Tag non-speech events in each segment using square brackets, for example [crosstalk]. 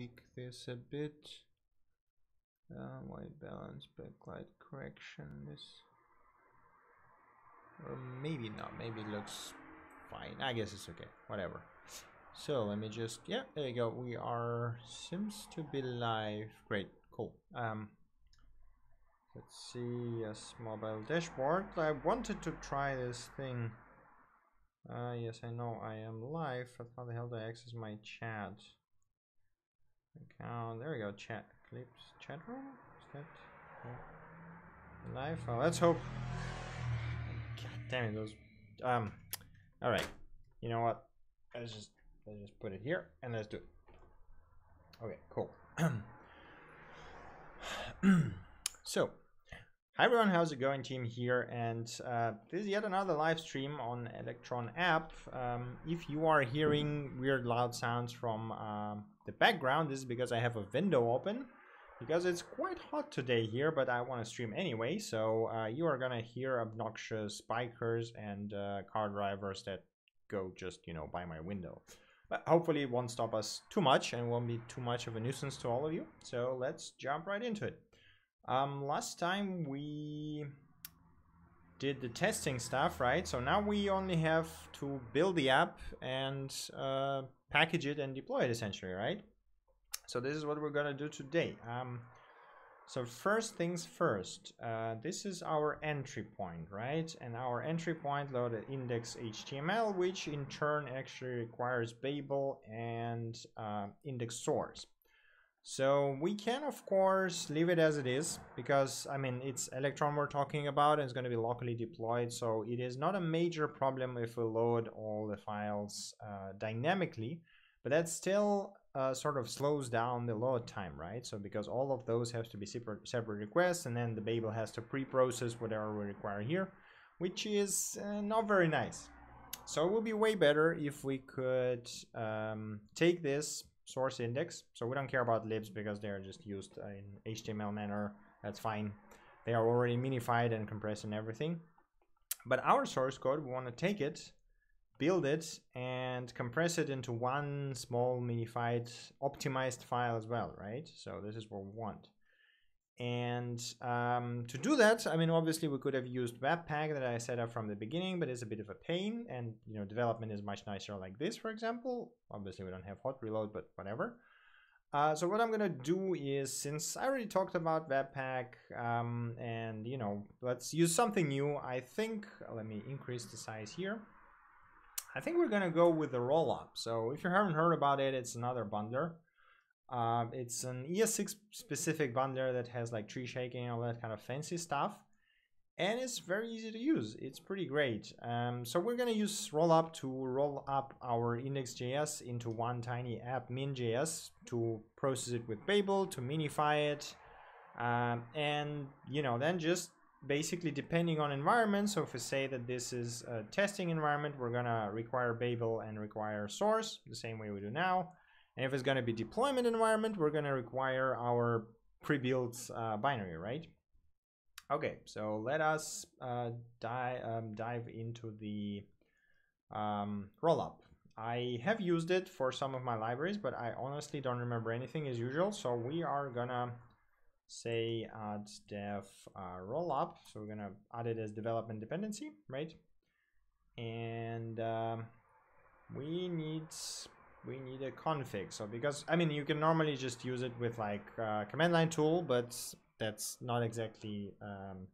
tweak this a bit. Uh, white balance, backlight correction. This, or maybe not. Maybe it looks fine. I guess it's okay. Whatever. So let me just yeah. There you go. We are seems to be live. Great. Cool. Um. Let's see. Yes, mobile dashboard. I wanted to try this thing. Uh, yes, I know I am live. But how the hell do I access my chat? Account. There we go. Chat clips. Chat room. Is that yeah. live? Oh, let's hope. God damn it! Those. Um. All right. You know what? Let's just let's just put it here and let's do it. Okay. Cool. [clears throat] so Hi everyone, how's it going? Tim here, and uh, this is yet another live stream on Electron app. Um, if you are hearing weird loud sounds from uh, the background, is because I have a window open, because it's quite hot today here, but I want to stream anyway, so uh, you are gonna hear obnoxious bikers and uh, car drivers that go just, you know, by my window. But hopefully it won't stop us too much and won't be too much of a nuisance to all of you, so let's jump right into it. Um, last time we did the testing stuff, right? So now we only have to build the app and uh, package it and deploy it essentially, right? So this is what we're gonna do today. Um, so first things first, uh, this is our entry point, right? And our entry point loaded index HTML, which in turn actually requires Babel and uh, index source. So we can, of course, leave it as it is because, I mean, it's Electron we're talking about and it's going to be locally deployed. So it is not a major problem if we load all the files uh, dynamically, but that still uh, sort of slows down the load time, right? So because all of those have to be separate, separate requests and then the Babel has to pre-process whatever we require here, which is uh, not very nice. So it would be way better if we could um, take this source index. So we don't care about libs because they're just used in HTML manner. That's fine. They are already minified and compressed and everything. But our source code, we want to take it, build it, and compress it into one small minified optimized file as well, right? So this is what we want. And um, to do that, I mean, obviously we could have used Webpack that I set up from the beginning, but it's a bit of a pain. And, you know, development is much nicer like this, for example. Obviously we don't have hot reload, but whatever. Uh, so what I'm going to do is, since I already talked about Webpack, um, and, you know, let's use something new. I think, let me increase the size here. I think we're going to go with the rollup. So if you haven't heard about it, it's another bundler. Um, it's an ES6 specific bundler that has like tree shaking and all that kind of fancy stuff. And it's very easy to use. It's pretty great. Um, so we're going to use rollup to roll up our index.js into one tiny app min.js to process it with Babel, to minify it. Um, and, you know, then just basically depending on environment. So if we say that this is a testing environment, we're going to require Babel and require source the same way we do now. And if it's going to be deployment environment, we're going to require our pre-built uh, binary, right? Okay, so let us uh, dive, um, dive into the um, rollup. I have used it for some of my libraries, but I honestly don't remember anything as usual. So we are gonna say add dev uh, rollup. So we're gonna add it as development dependency, right? And um, we need we need a config. So because, I mean, you can normally just use it with like uh, command line tool, but that's not exactly, um,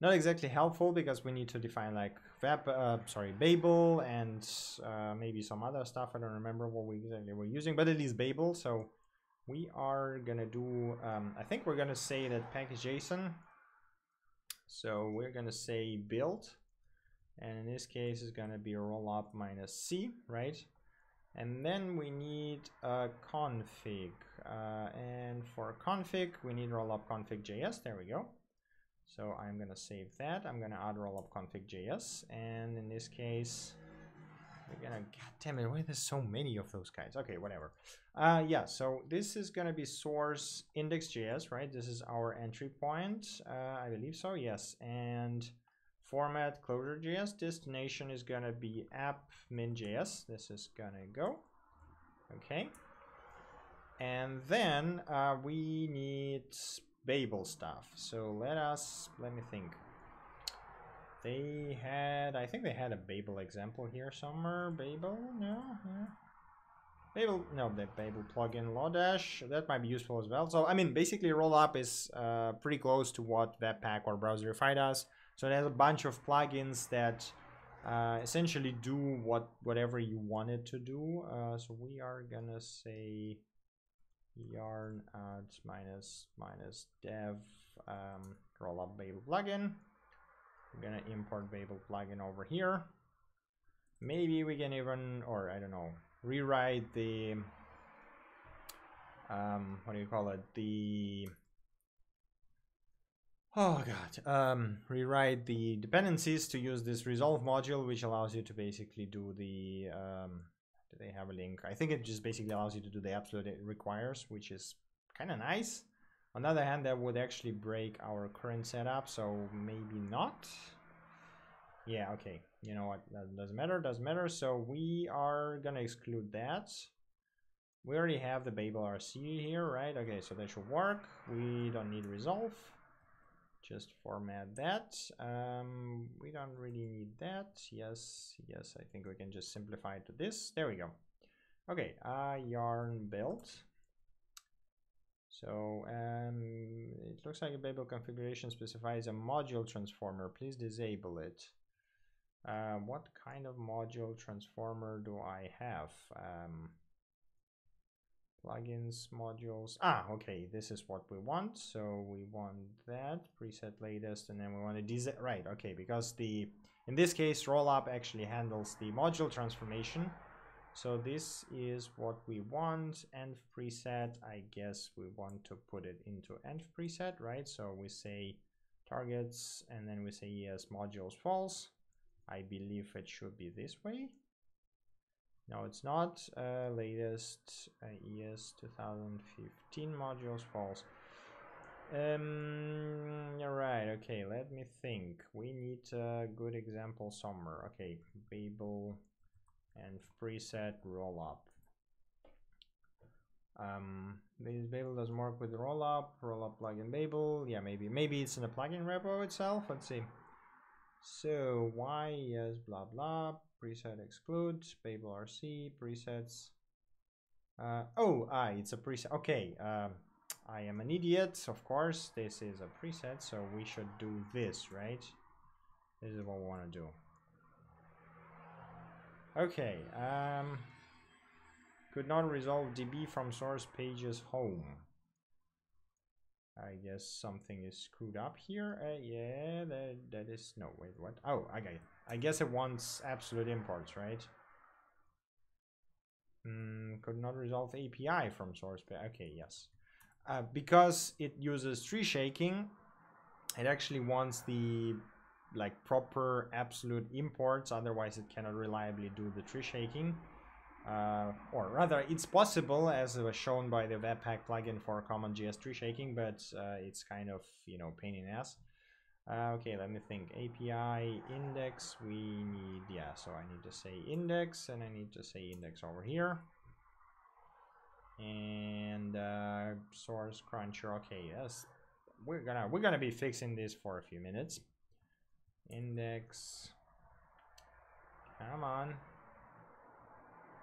not exactly helpful because we need to define like web, uh, sorry, Babel and uh, maybe some other stuff. I don't remember what we exactly were using, but at least Babel. So we are gonna do, um, I think we're gonna say that package JSON. So we're gonna say build and in this case it's to be rollup minus c right and then we need a config. Uh, and for config, we need rollup config.js. There we go. So I'm going to save that. I'm going to add rollup config.js. And in this case, we're going to, god damn it, why there's so many of those guys? Okay, whatever. Uh, yeah, so this is going to be source index.js, right? This is our entry point. Uh, I believe so, yes. And format closure.js. Destination is going to be app min.js. This is going to go. Okay. and then uh, we need Babel stuff. So let us, let me think. They had, I think they had a Babel example here somewhere. Babel, no, yeah. Babel, no, the Babel plugin Lodash, that might be useful as well. So, I mean, basically Rollup is uh, pretty close to what Webpack or Browserify does. So it has a bunch of plugins that uh, essentially do what whatever you want it to do. Uh, so we are gonna say yarn add minus minus dev um, rollup Babel plugin. We're gonna import Babel plugin over here. Maybe we can even, or I don't know, rewrite the um, what do you call it? The oh god, um, rewrite the dependencies to use this resolve module, which allows you to basically do the um, do they have a link? I think it just basically allows you to do the absolute it requires, which is kind of nice. On the other hand, that would actually break our current setup, so maybe not. Yeah, okay. You know what? That doesn't matter, doesn't matter. So we are gonna exclude that. We already have the Babel RC here, right? Okay, so that should work. We don't need resolve. Just format that. Um, we don't really need that. Yes, yes, I think we can just simplify it to this. There we go. Okay, uh, yarn build. So um, it looks like a Babel configuration specifies a module transformer. Please disable it. Uh, what kind of module transformer do I have? Um, plugins, modules. Ah, okay, this is what we want. So we want that preset latest, and then we want to design. Right, okay, because the in this case, rollup actually handles the module transformation. So this is what we want. Env preset. I guess we want to put it into env preset, right? So we say targets, and then we say yes, modules false. I believe it should be this way. No, it's not. Uh, latest uh, ES 2015 modules false. Um, all right, okay, let me think. We need a good example somewhere. Okay, Babel and preset rollup. Um, this Babel doesn't work with rollup, rollup plugin Babel. Yeah, maybe, maybe it's in the plugin repo itself. Let's see. So why is blah blah preset exclude babel rc presets uh, oh ah it's a preset okay um, i am an idiot of course this is a preset so we should do this right this is what we want to do okay um could not resolve db from source pages home I guess something is screwed up here. Uh, yeah, that, that is... No, wait, what? Oh, okay. I guess it wants absolute imports, right? Mm, could not resolve API from source. Okay, yes. Uh, because it uses tree shaking, it actually wants the like proper absolute imports. Otherwise, it cannot reliably do the tree shaking. Uh, or rather, it's possible, as was shown by the Webpack plugin for common CommonJS tree shaking, but uh, it's kind of, you know, pain in ass. Uh, okay, let me think. API index, we need, yeah, so I need to say index, and I need to say index over here. And uh, source cruncher, okay, yes, we're gonna we're gonna be fixing this for a few minutes. Index, come on.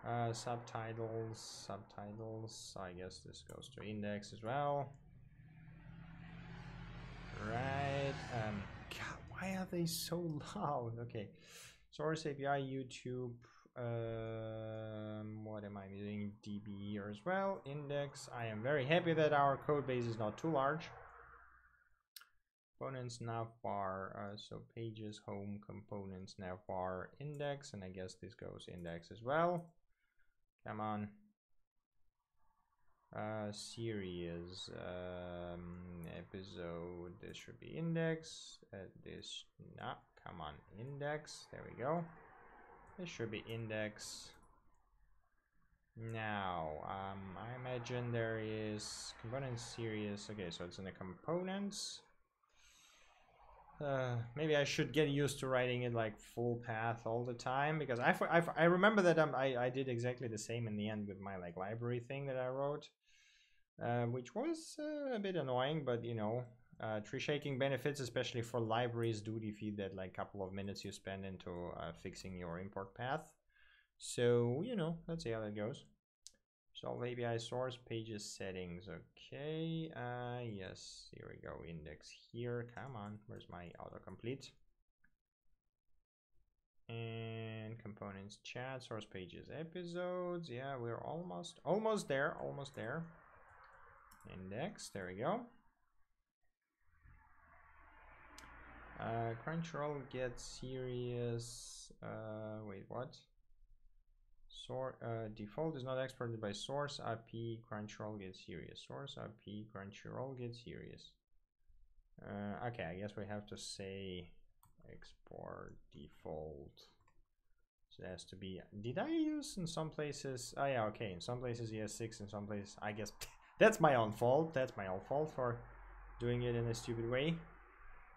Uh, subtitles, subtitles, I guess this goes to index as well. Right, um, God, why are they so loud? Okay, source API, YouTube, um, what am I using? DB here as well, index. I am very happy that our code base is not too large. Components navbar, uh, so pages, home, components, navbar, index, and I guess this goes index as well. Come on. Uh, series um, episode. This should be index. Uh, this not. Come on, index. There we go. This should be index. Now, um, I imagine there is component series. Okay, so it's in the components. Uh, maybe I should get used to writing it like full path all the time because I, I, I remember that um, I, I did exactly the same in the end with my like library thing that I wrote. Uh, which was uh, a bit annoying, but you know, uh, tree shaking benefits, especially for libraries, do defeat that like couple of minutes you spend into uh, fixing your import path. So, you know, let's see how that goes. Solve API source pages settings. Okay, uh, yes, here we go. Index here. Come on, where's my autocomplete? And components chat, source pages, episodes. Yeah, we're almost, almost there, almost there. Index, there we go. Uh, Crunchyroll gets serious. Uh, wait, what? Sor uh, default is not exported by source API. Crunchyroll gets serious. Source API. Crunchyroll gets serious. Uh, okay, I guess we have to say export default. So it has to be. Did I use in some places? Oh yeah, okay. In some places ES6. In some places, I guess [laughs] that's my own fault. That's my own fault for doing it in a stupid way.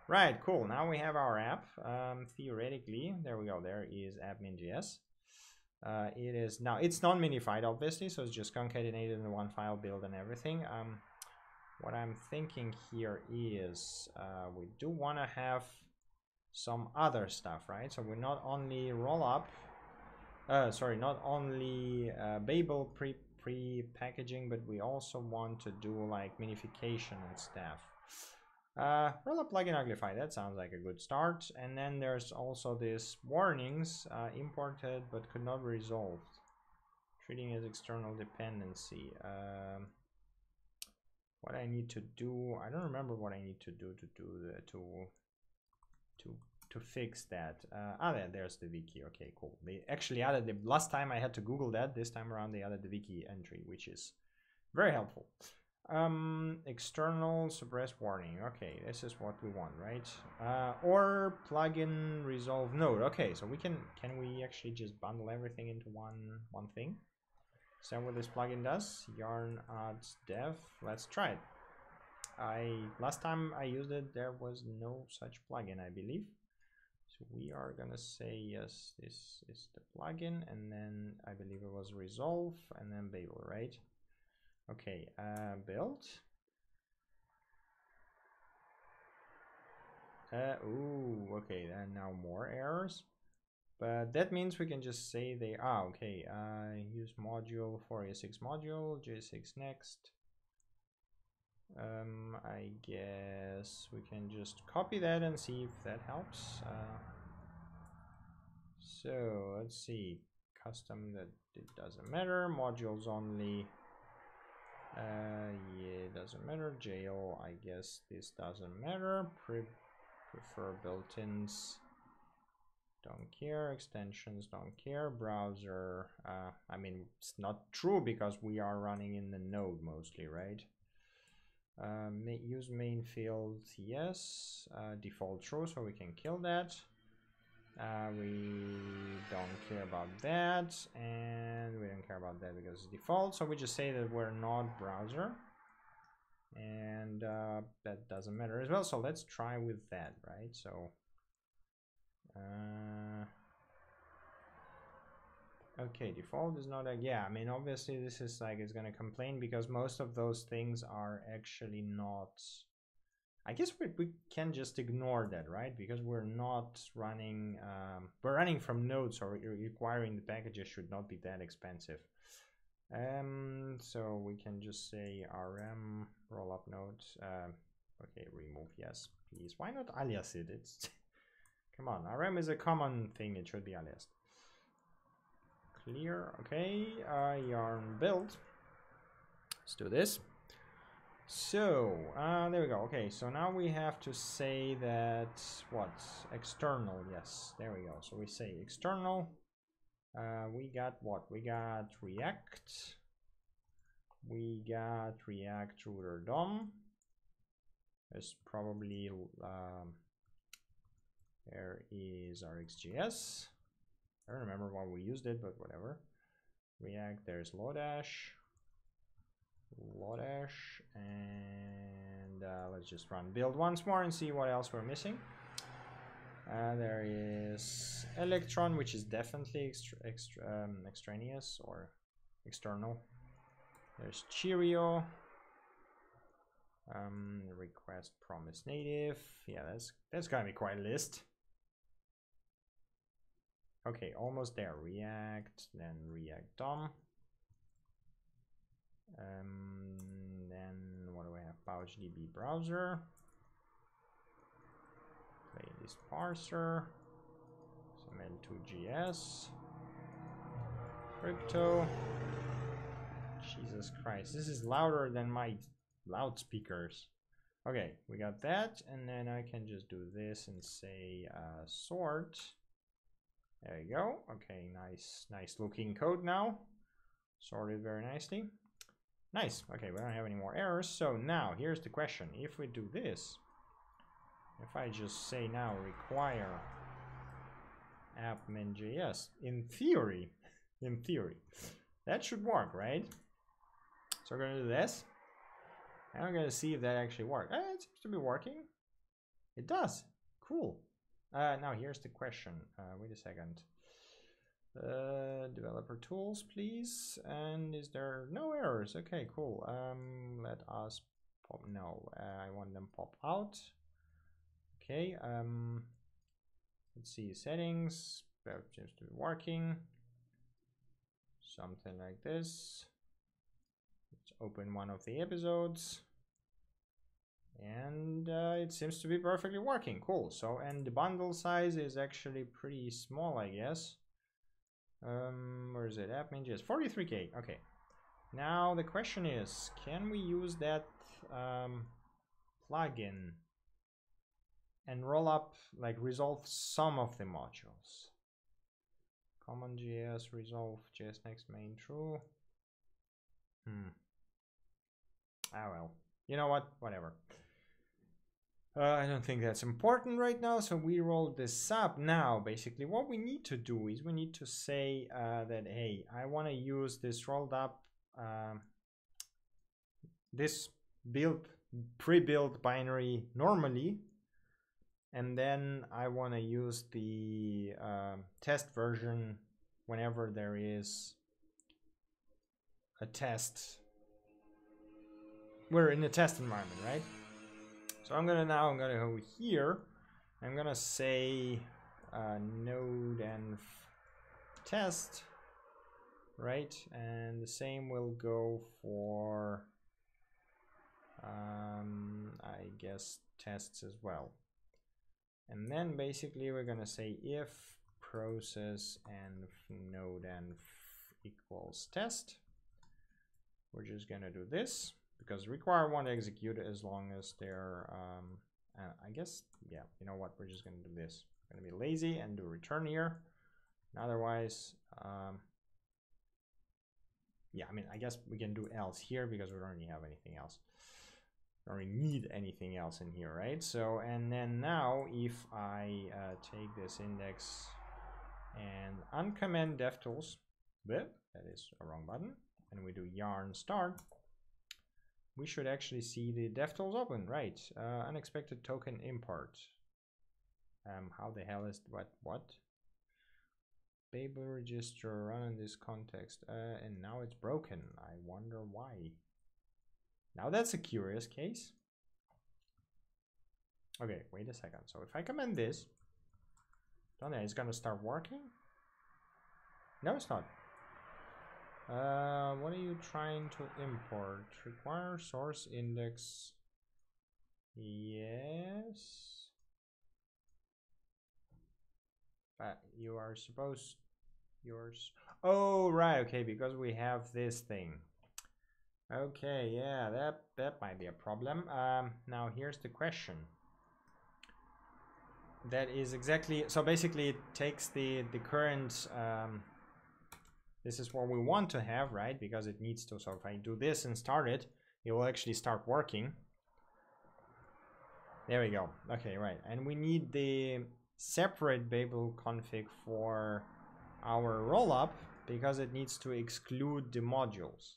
Right, cool. Now we have our app. Um, theoretically, there we go. There is app.min.js. Uh, it is now it's non-minified, obviously, so it's just concatenated in one file, build and everything. Um, what I'm thinking here is uh, we do want to have some other stuff, right? So we're not only roll up, uh, sorry, not only uh, Babel pre pre packaging, but we also want to do like minification and stuff. Uh, Rollup plugin Uglify, that sounds like a good start. And then there's also this warnings uh, imported but could not be resolved. Treating as external dependency. Um, what I need to do, I don't remember what I need to do to do the to to to fix that. Uh, ah, there, there's the wiki. Okay, cool. They actually added the last time I had to Google that. This time around they added the wiki entry, which is very helpful. Um, external suppress warning. Okay, this is what we want, right? Uh, or plugin resolve node. Okay, so we can can we actually just bundle everything into one one thing? That what this plugin does? Yarn adds dev. Let's try it. I last time I used it, there was no such plugin, I believe. We are gonna say yes, this is the plugin, and then I believe it was resolve, and then Babel, right? Okay, uh, build. Uh, ooh, okay, and now more errors. But that means we can just say they are, ah, okay, uh, use module for ES6 module, jsnext. Um, I guess we can just copy that and see if that helps. Uh, so let's see, custom that it doesn't matter, modules only. Uh, yeah, doesn't matter. Jail, I guess this doesn't matter. Pre prefer built-ins. Don't care. Extensions, don't care. Browser, uh, I mean, it's not true because we are running in the node mostly, right? Uh, use main field, yes. Uh, default true, so we can kill that. Uh, we don't care about that, and we don't care about that because it's default. So we just say that we're not browser, and uh, that doesn't matter as well. So let's try with that, right? So, uh, okay, default is not a yeah. I mean, obviously this is like it's gonna complain because most of those things are actually not I guess we, we can just ignore that, right? Because we're not running, um, we're running from nodes, so requiring the packages should not be that expensive. Um, so we can just say rm rollup nodes. Uh, okay, remove yes, please. Why not alias it? It's [laughs] come on, rm is a common thing. It should be aliased. Clear. Okay, uh, yarn build. Let's do this. So, uh, there we go. Okay, so now we have to say that, what? External, yes, there we go. So we say external. Uh, we got what? We got React. We got React Router DOM. There's probably, um, there is RxJS. I don't remember why we used it, but whatever. React, there's Lodash. Lodash and uh, let's just run build once more and see what else we're missing. Uh, there is Electron, which is definitely extra, extra, um, extraneous or external. There's Cheerio. Um, request promise native. Yeah, that's that's gonna be quite a list. Okay, almost there. React, then React DOM. Um, then what do we have? PouchDB browser. Play this parser. Some L2GS. Crypto. Jesus Christ, this is louder than my loudspeakers. Okay, we got that, and then I can just do this and say uh, sort. There you go. Okay, nice, nice looking code now. Sorted very nicely. Nice. Okay, we don't have any more errors. So now here's the question. If we do this, if I just say now require app.min.js, in theory, [laughs] in theory, that should work, right? So we're gonna do this. And I'm gonna see if that actually works. Eh, it seems to be working. It does. Cool. Uh, now here's the question. Uh, wait a second. Uh, developer tools, please. And is there no errors? Okay, cool. Um, let us pop. No, uh, I want them pop out. Okay. Um, let's see settings. That seems to be working. Something like this. Let's open one of the episodes and uh, it seems to be perfectly working cool so and the bundle size is actually pretty small i guess um where is it? Admin just 43k okay. Now the question is can we use that um plugin and roll up like resolve some of the modules? Common js resolve js next main true. Hmm. Ah well. You know what? Whatever uh, I don't think that's important right now, so we roll this up. Now, basically, what we need to do is we need to say uh, that, hey, I want to use this rolled up, uh, this build, pre-built binary normally, and then I want to use the um, test version whenever there is a test. We're in a test environment, right? So I'm gonna now, I'm gonna go here. I'm gonna say uh, node env test, right? And the same will go for, um, I guess, tests as well. And then basically we're gonna say if process and node env equals test. We're just gonna do this because require one to execute as long as they're um, uh, I guess yeah you know what we're just gonna do this. We're gonna be lazy and do return here. And otherwise um, yeah I mean I guess we can do else here because we don't really have anything else. We don't really need anything else in here right? So and then now if I uh, take this index and uncomment devtools but that is a wrong button and we do yarn start we should actually see the DevTools open, right? Uh, unexpected token import. Um, how the hell is what what? Babel register run in this context, uh, and now it's broken. I wonder why. Now that's a curious case. Okay, wait a second. So if I command this, don't know, it's gonna start working? No, it's not. Uh, what are you trying to import? Require source index. Yes. But you are supposed yours. Oh, right. Okay, because we have this thing. Okay, yeah, that that might be a problem. Um, now here's the question. That is exactly so. Basically, it takes the the current um, this is what we want to have, right? Because it needs to. So if I do this and start it, it will actually start working. There we go. Okay, right. And we need the separate Babel config for our rollup because it needs to exclude the modules.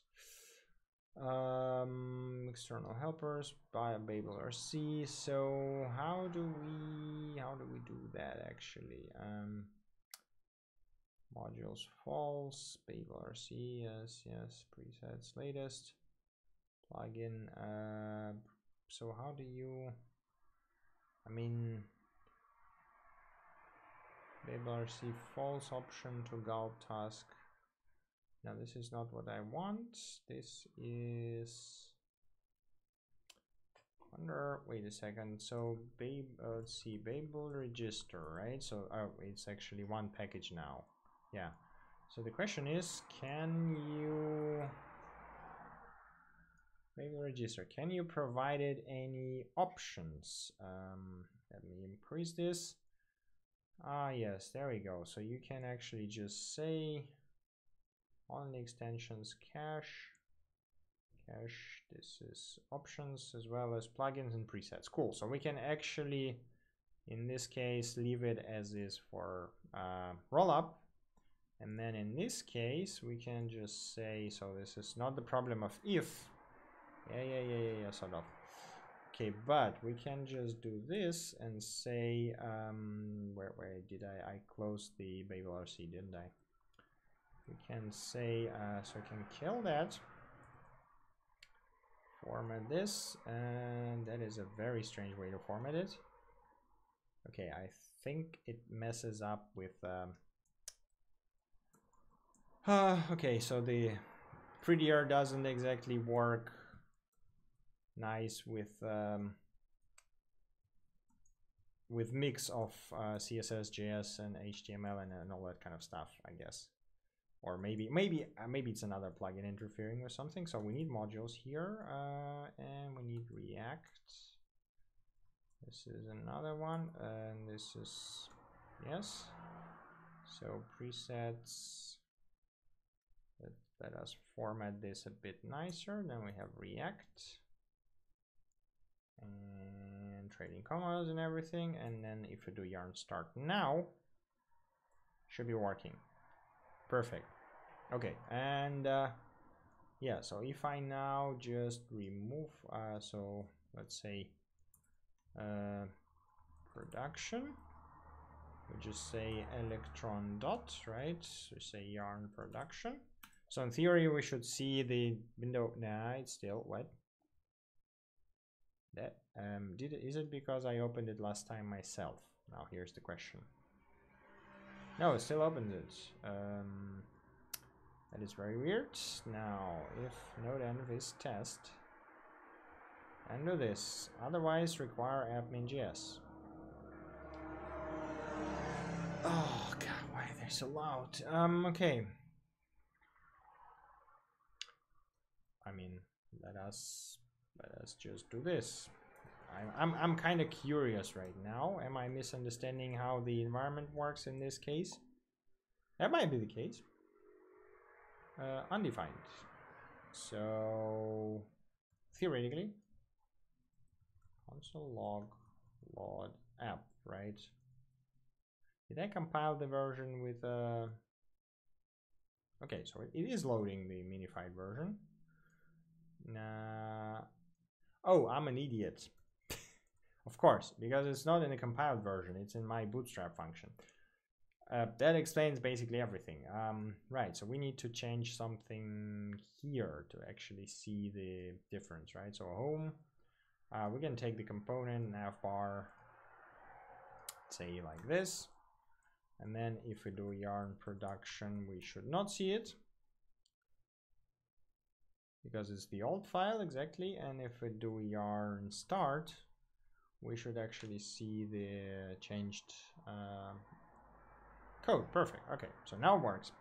Um, external helpers by Babel RC. So how do we how do we do that actually? Um, modules false babel rc yes yes presets latest. Plugin uh, so how do you I mean BabelRC false option to gulp task. Now this is not what I want. This is wonder wait a second. So babe uh, see babel register right? So oh, it's actually one package now yeah. So the question is can you babel register can you provide it any options? Um, let me increase this. Ah yes there we go. So you can actually just say on the extensions cache cache this is options as well as plugins and presets. Cool. So we can actually in this case leave it as is for uh, rollup and then in this case we can just say so this is not the problem of if. Yeah yeah yeah yeah, yeah sort of. Okay but we can just do this and say um where where did i i close the babel rc didn't i? We can say uh so I can kill that. Format this and that is a very strange way to format it. Okay I think it messes up with um, uh, [sighs] okay so the prettier doesn't exactly work nice with um, with mix of uh, CSS, JS, and HTML and, and all that kind of stuff, I guess. Or maybe maybe uh, maybe it's another plugin interfering with something. So we need modules here uh, and we need react. This is another one and this is yes. So presets let, us format this a bit nicer. Then we have react and trailing commas and everything. And then if we do yarn start now should be working. Perfect. Okay. And uh, yeah so if I now just remove uh, so let's say uh, production we just say electron dot right? We say yarn production so in theory we should see the window nah it's still what that um did it, is it because I opened it last time myself now here's the question no it still opens it um that is very weird. Now, if node env is test, and do this. Otherwise, require app.min.js. Oh god, why are they so loud? Um, okay. I mean, let us let us just do this. I'm I'm, I'm kind of curious right now. Am I misunderstanding how the environment works in this case? That might be the case uh, undefined. So theoretically, console log load app, right? Did I compile the version with uh Okay, so it is loading the minified version. Nah. Oh, I'm an idiot. [laughs] of course, because it's not in the compiled version, it's in my bootstrap function. Uh, that explains basically everything. Um, right, so we need to change something here to actually see the difference, right? So home, uh, we can take the component navbar, say like this. And then if we do yarn production, we should not see it because it's the old file exactly. And if we do yarn start, we should actually see the changed uh, Code, perfect. Okay, so now it works.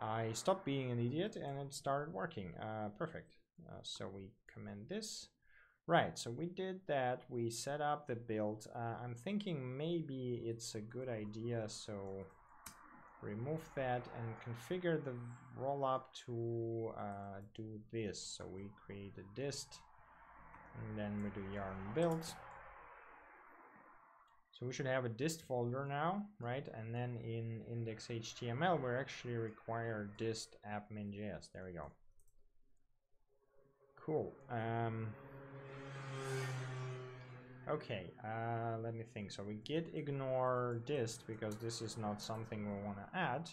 I stopped being an idiot and it started working. Uh, perfect. Uh, so we command this. Right, so we did that. We set up the build. Uh, I'm thinking maybe it's a good idea. So remove that and configure the rollup to uh, do this. So we create a dist and then we do yarn build. So we should have a dist folder now, right? And then in index.html, we actually require dist app.min.js. There we go. Cool. Um, okay, uh, let me think. So we git ignore dist because this is not something we want to add.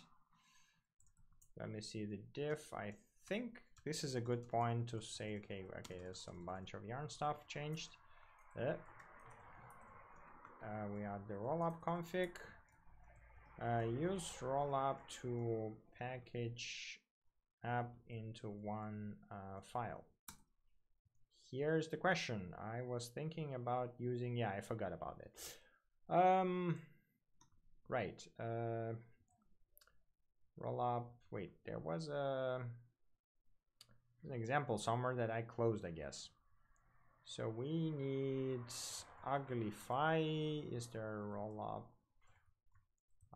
Let me see the diff. I think this is a good point to say, okay, okay, there's some bunch of yarn stuff changed. Uh, uh, we add the rollup config. Uh, use rollup to package app into one uh, file. Here's the question. I was thinking about using, yeah, I forgot about it. Um, right. Uh, rollup. Wait, there was a an example somewhere that I closed, I guess. So we need uglify. Is there a rollup?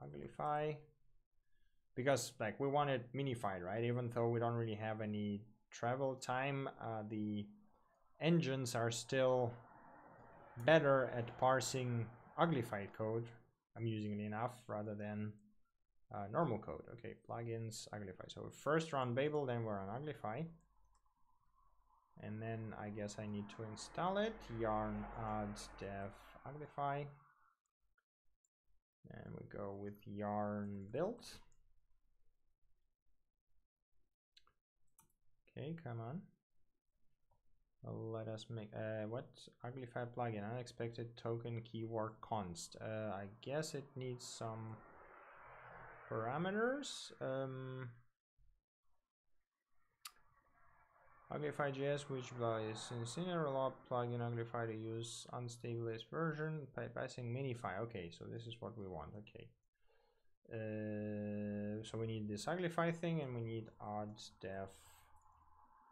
Uglify. Because like we wanted minified, right? Even though we don't really have any travel time, uh, the engines are still better at parsing uglified code. I'm using it enough rather than uh, normal code. Okay, plugins, uglify. So first run Babel, then we're on uglify. And then I guess I need to install it. Yarn add dev uglify. And we go with yarn build. Okay, come on. Let us make uh, what uglify plugin unexpected token keyword const. Uh, I guess it needs some parameters. Um, Uglify.js, which is in Cineroll plugin Uglify to use unstable version by passing minify. Okay, so this is what we want. Okay. Uh, so we need this Uglify thing and we need odds def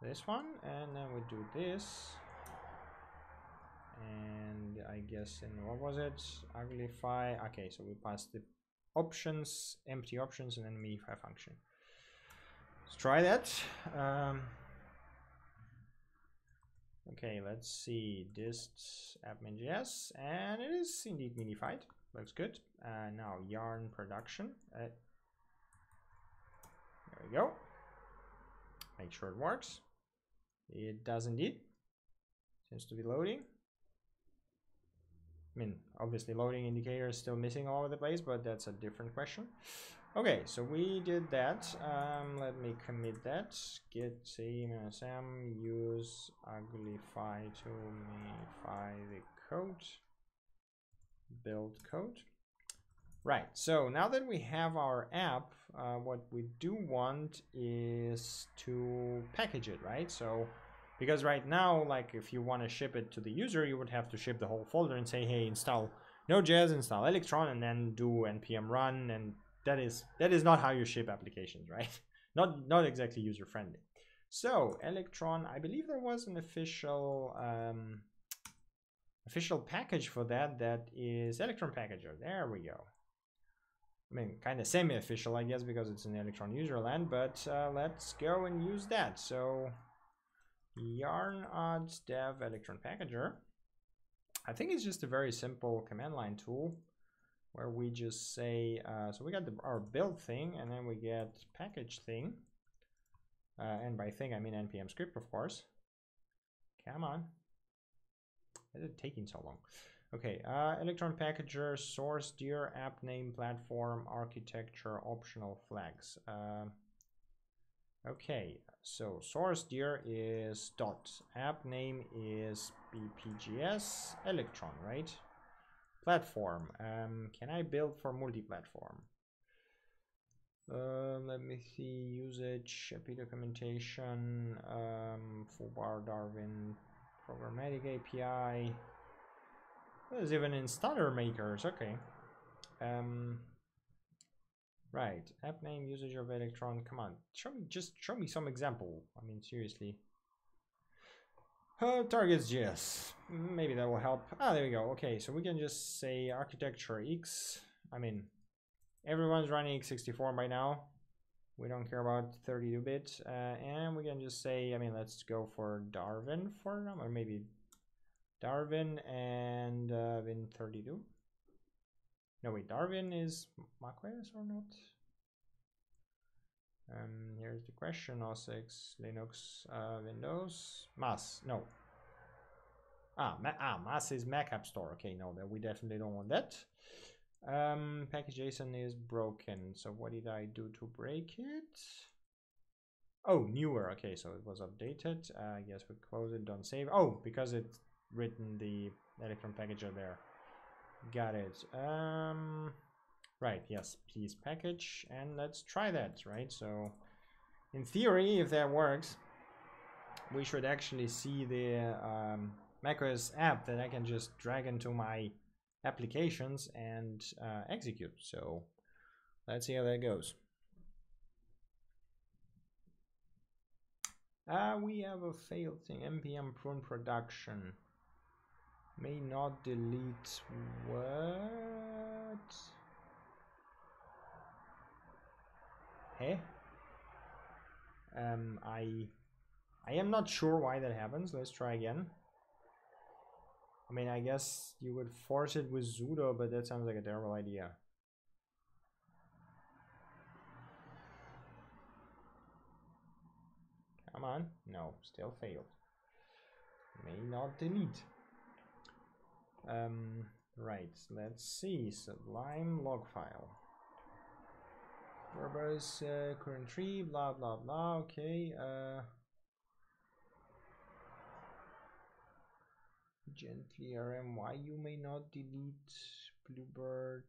this one and then we do this and I guess in what was it uglify okay so we pass the options empty options and then minify function let's try that um, Okay, let's see dist app.min.js, and it is indeed minified. Looks good. Uh, now yarn production. Uh, there we go. Make sure it works. It does indeed. Seems to be loading. I mean, obviously loading indicator is still missing all over the place, but that's a different question. Okay, so we did that. Um, let me commit that. Git cmsm use uglify to minify the code. Build code. Right, so now that we have our app, uh, what we do want is to package it, right? So, because right now, like if you want to ship it to the user, you would have to ship the whole folder and say, hey, install Node.js, install Electron, and then do npm run and that is that is not how you ship applications, [laughs] right? not not exactly user friendly. So Electron, I believe there was an official um, official package for that. That is Electron Packager. There we go. I mean, kind of semi-official, I guess, because it's an Electron user land. But uh, let's go and use that. So yarn odds dev Electron Packager. I think it's just a very simple command line tool where we just say, uh, so we got the, our build thing and then we get package thing. Uh, and by thing, I mean npm script, of course. Come on. Why is it taking so long? Okay, uh, Electron Packager, source, dir, app name, platform, architecture, optional flags. Uh, okay, so source dir is dot, app name is bpjs, electron, right? Platform. Um, can I build for multi-platform? Uh, let me see usage API documentation um, bar darwin programmatic api there's even installer makers okay um right app name usage of electron come on show me just show me some example i mean seriously uh, targets JS. Maybe that will help. Ah, there we go. Okay, so we can just say architecture X. I mean, everyone's running x64 by now. We don't care about 32-bit. Uh, and we can just say, I mean, let's go for Darwin for them, or maybe Darwin and uh, Win32. No, wait, Darwin is macOS or not? Um, here's the question: OS X, Linux, uh, Windows, MAS. No. Ah, Ma ah, MAS is Mac App Store. Okay, no, that we definitely don't want that. Um, package JSON is broken. So what did I do to break it? Oh, newer. Okay, so it was updated. Uh, yes, we close it, don't save. Oh, because it's written the Electron packager there. Got it. Um, right, yes, please package. And let's try that, right? So, in theory, if that works, we should actually see the um, macOS app that I can just drag into my applications and uh, execute. So, let's see how that goes. Uh, we have a failed thing. npm prune production may not delete what? Hey? Um, I I am not sure why that happens. Let's try again. I mean, I guess you would force it with sudo, but that sounds like a terrible idea. Come on. No, still failed. May not delete. Um, right, let's see. Sublime log file. Verbose uh, current tree, blah blah blah. Okay. Uh, gently why you may not delete bluebird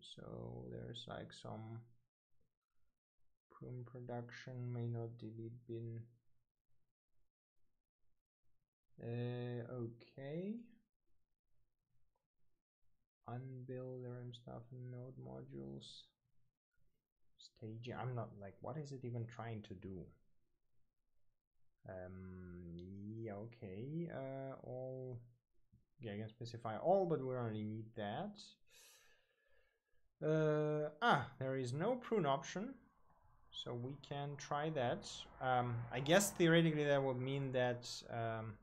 so there's like some prune production may not delete bin uh, okay unbuild rm stuff node modules staging i'm not like what is it even trying to do um yeah okay uh all yeah, I can specify all, but we only need that. Uh, ah, there is no prune option, so we can try that. Um, I guess theoretically that would mean that um,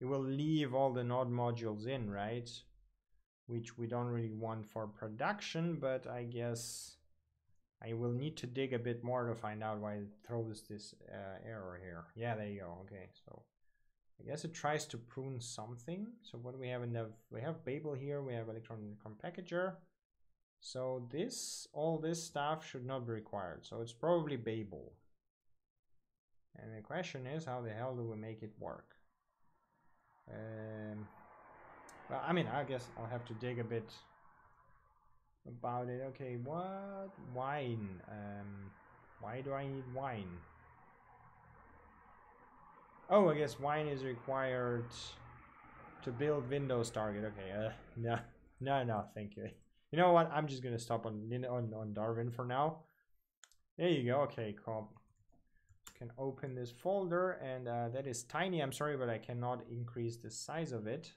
it will leave all the node modules in, right? Which we don't really want for production, but I guess I will need to dig a bit more to find out why it throws this uh, error here. Yeah, there you go. Okay, so I guess it tries to prune something. So what do we have in the, we have Babel here, we have electron packager. So this, all this stuff should not be required. So it's probably Babel. And the question is, how the hell do we make it work? Um, well, I mean, I guess I'll have to dig a bit about it. Okay, what? Wine. Um, why do I need wine? Oh, I guess wine is required to build Windows target. Okay, uh, [laughs] no, no, no, thank you. You know what? I'm just gonna stop on on on Darwin for now. There you go. Okay, cool. Can open this folder, and uh, that is tiny. I'm sorry, but I cannot increase the size of it.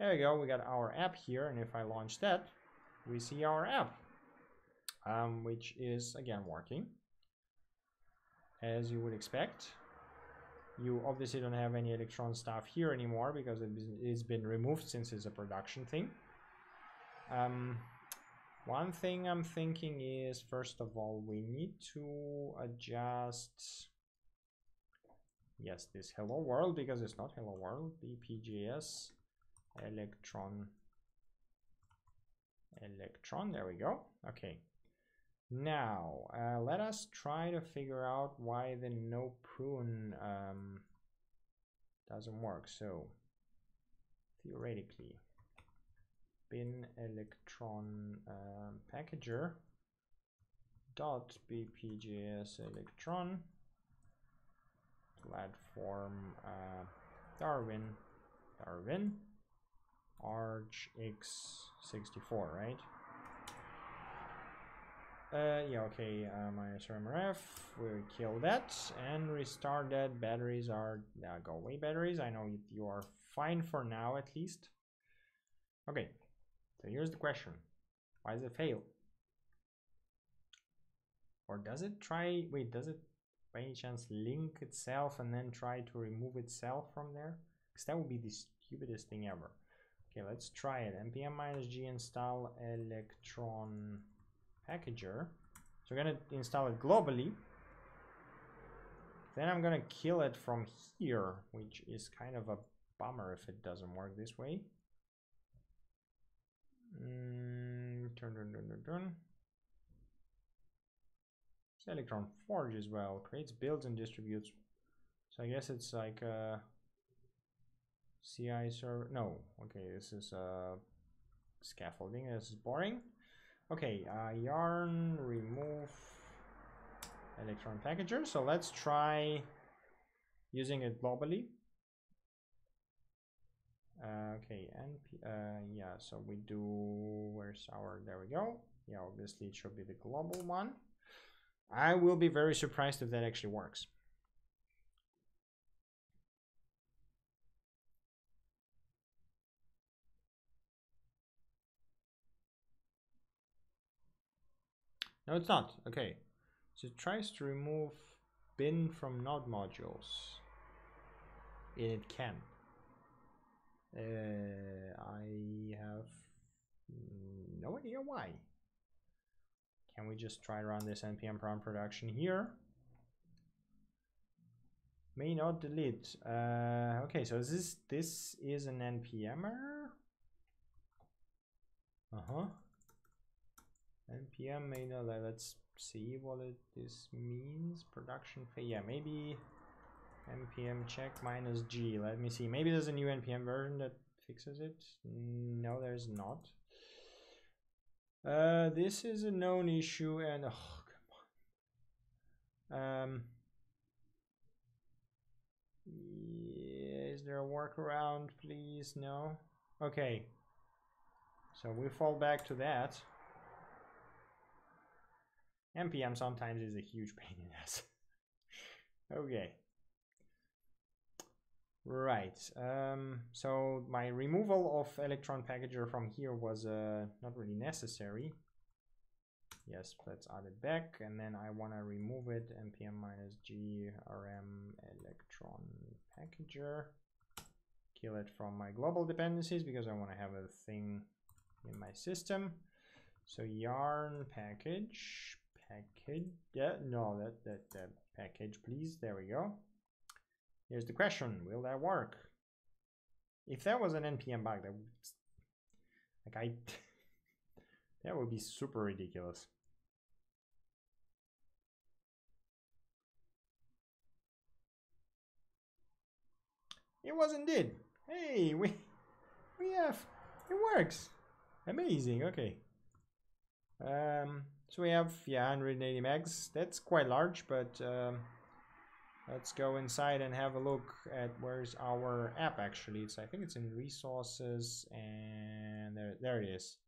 There we go. We got our app here, and if I launch that, we see our app, um, which is again working as you would expect you obviously don't have any electron stuff here anymore because it's been removed since it's a production thing. Um, one thing I'm thinking is, first of all, we need to adjust, yes, this hello world, because it's not hello world, bpjs electron, electron, there we go, okay. Now, uh, let us try to figure out why the no prune um, doesn't work. So, theoretically, bin electron um, packager dot bpjs electron platform uh, Darwin Darwin arch x64 right uh, yeah, okay, uh, minus RMRF, we'll kill that and restart that. Batteries are, uh, go away batteries. I know you are fine for now at least. Okay, so here's the question. Why does it fail? Or does it try, wait, does it by any chance link itself and then try to remove itself from there? Because that would be the stupidest thing ever. Okay, let's try it. npm minus g install electron packager. So we're gonna install it globally. Then I'm gonna kill it from here, which is kind of a bummer if it doesn't work this way. Mm, dun, dun, dun, It's Electron Forge as well. Creates builds and distributes. So I guess it's like a CI server. No, okay, this is uh, scaffolding. This is boring. Okay, uh, yarn remove electron packager. So let's try using it globally. Uh, okay, and uh, yeah, so we do, where's our, there we go. Yeah, obviously it should be the global one. I will be very surprised if that actually works. No, it's not. Okay. So it tries to remove bin from node modules. It can. Uh, I have no idea why. Can we just try to run this npm prune production here? May not delete. Uh, okay, so this this is an npmer. Uh huh. Npm may not. Let's see what it this means. Production. Yeah, maybe npm check minus g. Let me see. Maybe there's a new npm version that fixes it. No, there's not. Uh, this is a known issue and oh come on. Um, is there a workaround, please? No. Okay. So we fall back to that. Npm sometimes is a huge pain in the ass. [laughs] okay. Right. Um, so my removal of electron packager from here was uh, not really necessary. Yes, let's add it back, and then I want to remove it. npm minus g rm electron packager. Kill it from my global dependencies because I want to have a thing in my system. So yarn package package. Yeah, no, that that that package, please. There we go. Here's the question, will that work? If that was an NPM bug, that would, like I, [laughs] that would be super ridiculous. It was indeed. Hey, we, we have, it works. Amazing, okay. Um, so we have, yeah, 180 megs. That's quite large, but um, Let's go inside and have a look at where's our app actually. It's I think it's in resources and there there it is.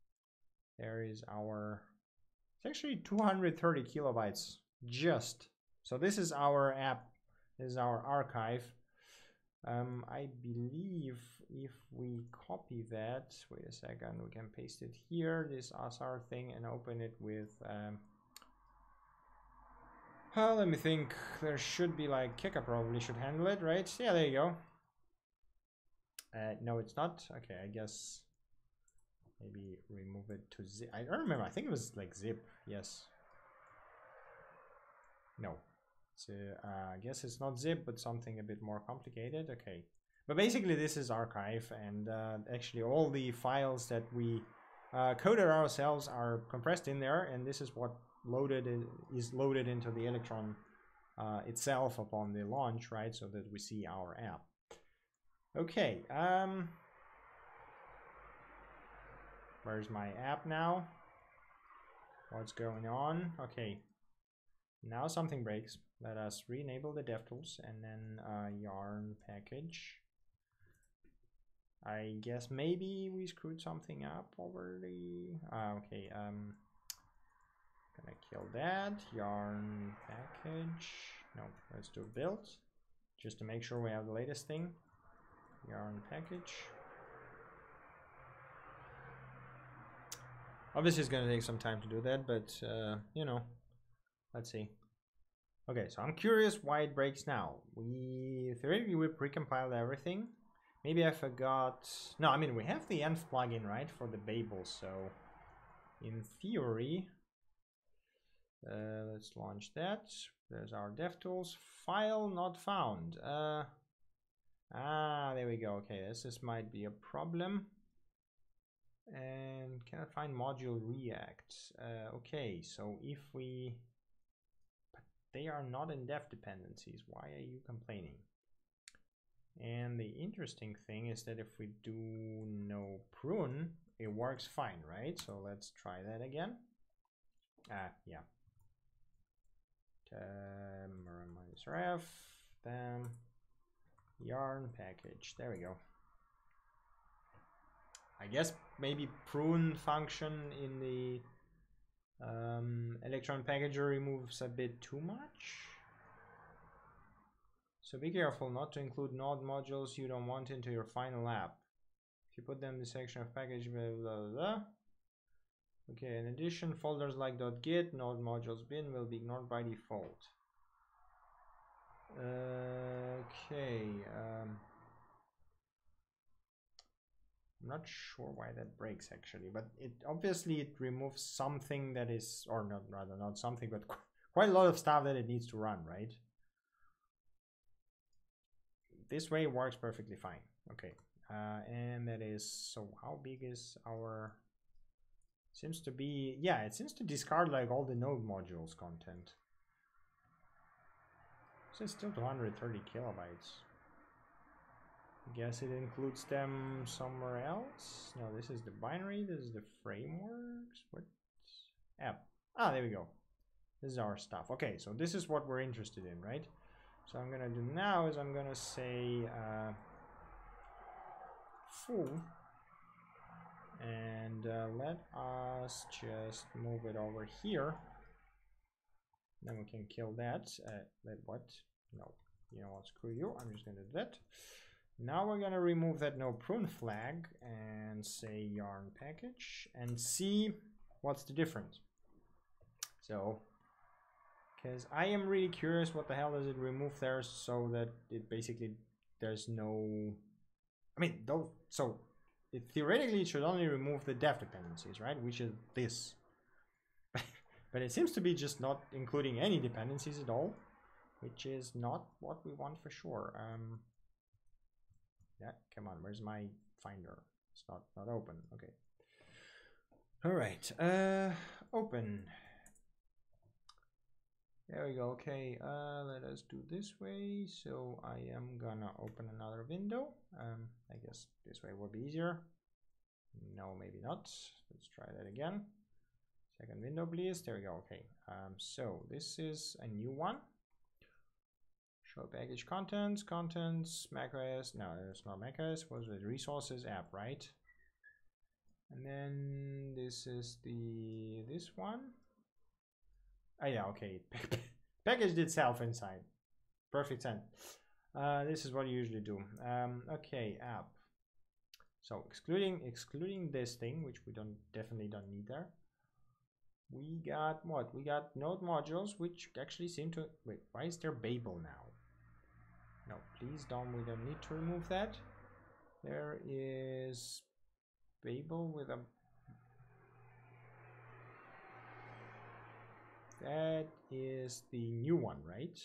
There is our it's actually 230 kilobytes just. So this is our app. This is our archive. Um, I believe if we copy that, wait a second, we can paste it here, this SR thing, and open it with um, uh, let me think. There should be like Keka probably should handle it, right? Yeah, there you go. Uh, no, it's not. Okay, I guess maybe remove it to zip. I don't remember. I think it was like zip. Yes. No. So uh, I guess it's not zip, but something a bit more complicated. Okay. But basically, this is archive, and uh, actually all the files that we uh, coded ourselves are compressed in there, and this is what loaded in, is loaded into the Electron uh, itself upon the launch, right? So that we see our app. Okay. Um, where's my app now? What's going on? Okay. Now something breaks. Let us re-enable the DevTools and then uh, yarn package. I guess maybe we screwed something up the... Uh, okay, um, Gonna kill that. Yarn package. No, let's do build. Just to make sure we have the latest thing. Yarn package. Obviously it's gonna take some time to do that, but uh, you know, let's see. Okay, so I'm curious why it breaks now. We theoretically we precompiled everything. Maybe I forgot. No, I mean we have the env plugin right for the Babel, so in theory uh, let's launch that. There's our DevTools. File not found. Uh, ah, there we go. Okay, this, this might be a problem. And can I find module React? Uh, okay, so if we they are not in dev dependencies. Why are you complaining? And the interesting thing is that if we do no prune, it works fine, right? So let's try that again. Ah, yeah. Um, minus ref, then yarn package. There we go. I guess maybe prune function in the um, electron packager removes a bit too much. So be careful not to include node modules you don't want into your final app. If you put them in the section of package, blah, blah, blah. Okay, in addition, folders like .git, node modules bin will be ignored by default. Okay. Um, I'm not sure why that breaks actually, but it obviously it removes something that is, or not rather not something, but [laughs] quite a lot of stuff that it needs to run, right? This way works perfectly fine. Okay, uh, and that is so. How big is our? Seems to be yeah. It seems to discard like all the node modules content. So it's still 230 kilobytes. I Guess it includes them somewhere else. No, this is the binary. This is the frameworks. What app? Ah, there we go. This is our stuff. Okay, so this is what we're interested in, right? So I'm gonna do now is I'm gonna say uh, full, and uh, let us just move it over here. Then we can kill that. Uh, let what? No, you know what? Screw you. I'm just gonna do that. Now we're gonna remove that no prune flag and say yarn package and see what's the difference. So, because I am really curious what the hell does it remove there so that it basically there's no, I mean, though, so it theoretically it should only remove the dev dependencies, right? Which is this. [laughs] but it seems to be just not including any dependencies at all, which is not what we want for sure. Um, yeah, come on, where's my finder? It's not, not open, okay. All right, uh, open. There we go, okay, uh, let us do this way. So I am gonna open another window. Um, I guess this way will be easier. No, maybe not. Let's try that again. Second window, please. There we go, okay. Um, so this is a new one. Show package contents, contents, macOS. No, it's not macOS. Was the resources app, right? And then this is the this one. Oh yeah, okay. [laughs] Packaged itself inside. Perfect sense. Uh, this is what you usually do. Um, okay, app. So excluding excluding this thing, which we don't definitely don't need there. We got what? We got node modules, which actually seem to wait. Why is there Babel now? No, please don't, we don't need to remove that. There is Babel with a... That is the new one, right?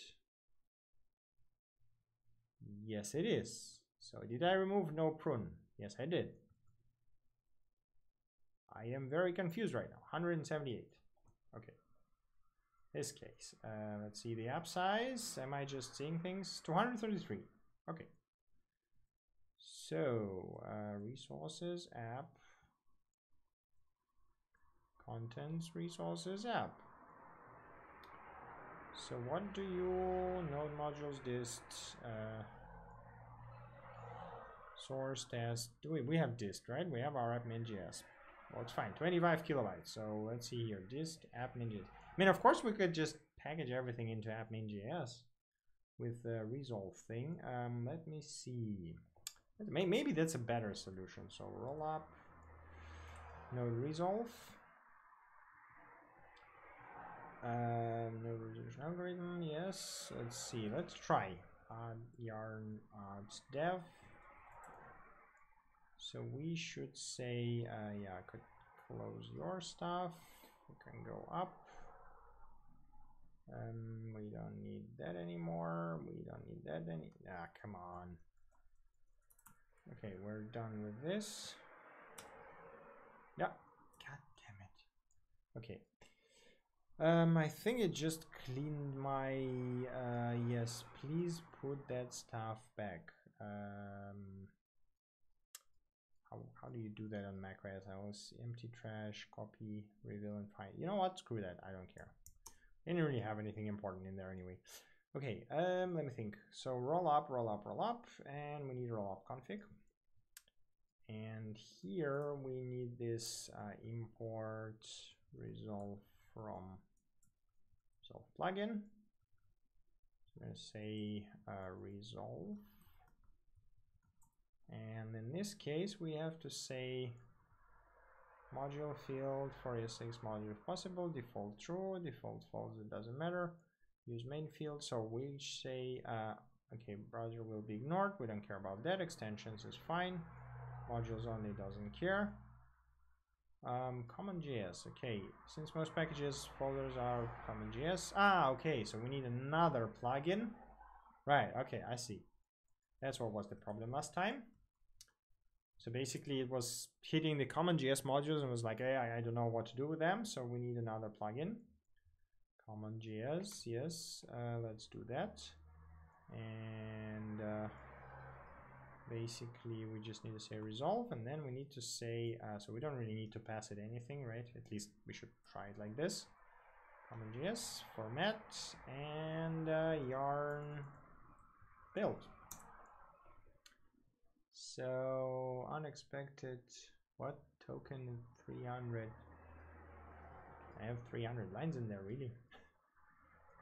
Yes, it is. So did I remove no prune? Yes, I did. I am very confused right now. 178. Okay this case. Uh, let's see the app size. Am I just seeing things? 233. Okay. So, uh, resources, app, contents, resources, app. So what do you, node modules, dist, uh, source test, do we, we have dist, right? We have our app.min.js. Well, it's fine, 25 kilobytes. So let's see here, dist, app I mean, of course, we could just package everything into app.min.js with the resolve thing. Um, let me see. Maybe that's a better solution. So roll up node resolve. Um, node resolution algorithm. Yes. Let's see. Let's try uh, yarn uh, dev. So we should say, uh, yeah, I could close your stuff. We can go up. Um, we don't need that anymore. We don't need that any. Ah, come on. Okay, we're done with this. Yeah. God damn it. Okay. Um, I think it just cleaned my, uh, yes, please put that stuff back. Um, how, how do you do that on macOS? I empty trash, copy, reveal, and find. You know what? Screw that. I don't care. Didn't really have anything important in there anyway. Okay, um, let me think. So roll up, roll up, roll up, and we need roll up config. And here we need this uh, import resolve from resolve plugin. I'm going to say uh, resolve. And in this case, we have to say module field for ES6 module if possible, default true, default false, it doesn't matter. Use main field, so we say, uh, okay, browser will be ignored, we don't care about that, extensions is fine, modules only doesn't care. Um, CommonJS, okay, since most packages folders are common CommonJS, ah, okay, so we need another plugin. Right, okay, I see. That's what was the problem last time. So basically it was hitting the common CommonJS modules and was like, hey, I, I don't know what to do with them. So we need another plugin. Common CommonJS, yes, uh, let's do that. And uh, basically we just need to say resolve and then we need to say, uh, so we don't really need to pass it anything, right? At least we should try it like this. CommonJS, format, and uh, yarn build. So unexpected, what token 300? I have 300 lines in there, really.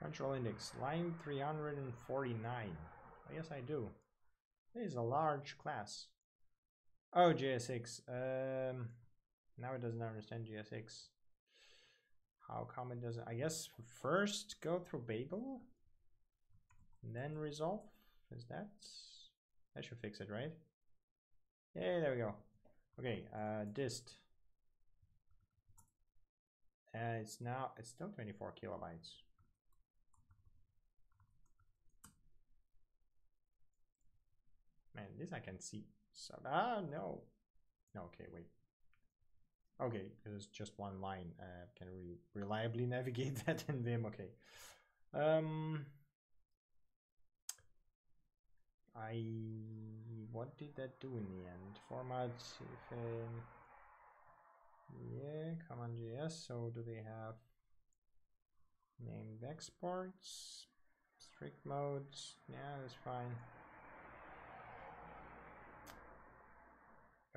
Control index, line 349. Yes, I do. It is a large class. Oh, JSX. Um, now it doesn't understand JSX. How come it doesn't? I guess first go through Babel, then resolve. Is that? That should fix it, right? Hey, there we go. Okay, uh, dist. Uh, it's now, it's still 24 kilobytes. Man, this I can see. So, ah, no. No, okay, wait. Okay, because it's just one line. Uh, can we reliably [laughs] navigate that in Vim? Okay. Um, I what did that do in the end? Format if um, yeah, CommonJS. So do they have named exports? Strict modes? Yeah, that's fine.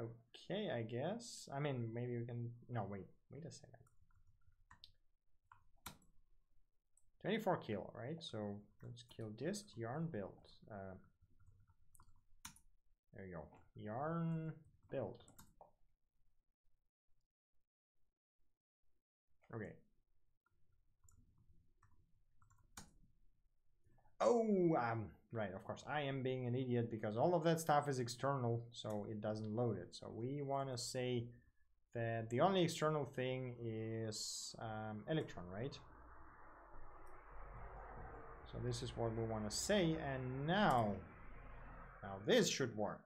Okay, I guess. I mean, maybe we can. No, wait, wait a second. 24 kill, right? So let's kill this yarn build. Uh, there you go. Yarn build. Okay. Oh, um, right, of course. I am being an idiot because all of that stuff is external, so it doesn't load it. So we want to say that the only external thing is um, Electron, right? So this is what we want to say. And now now this should work.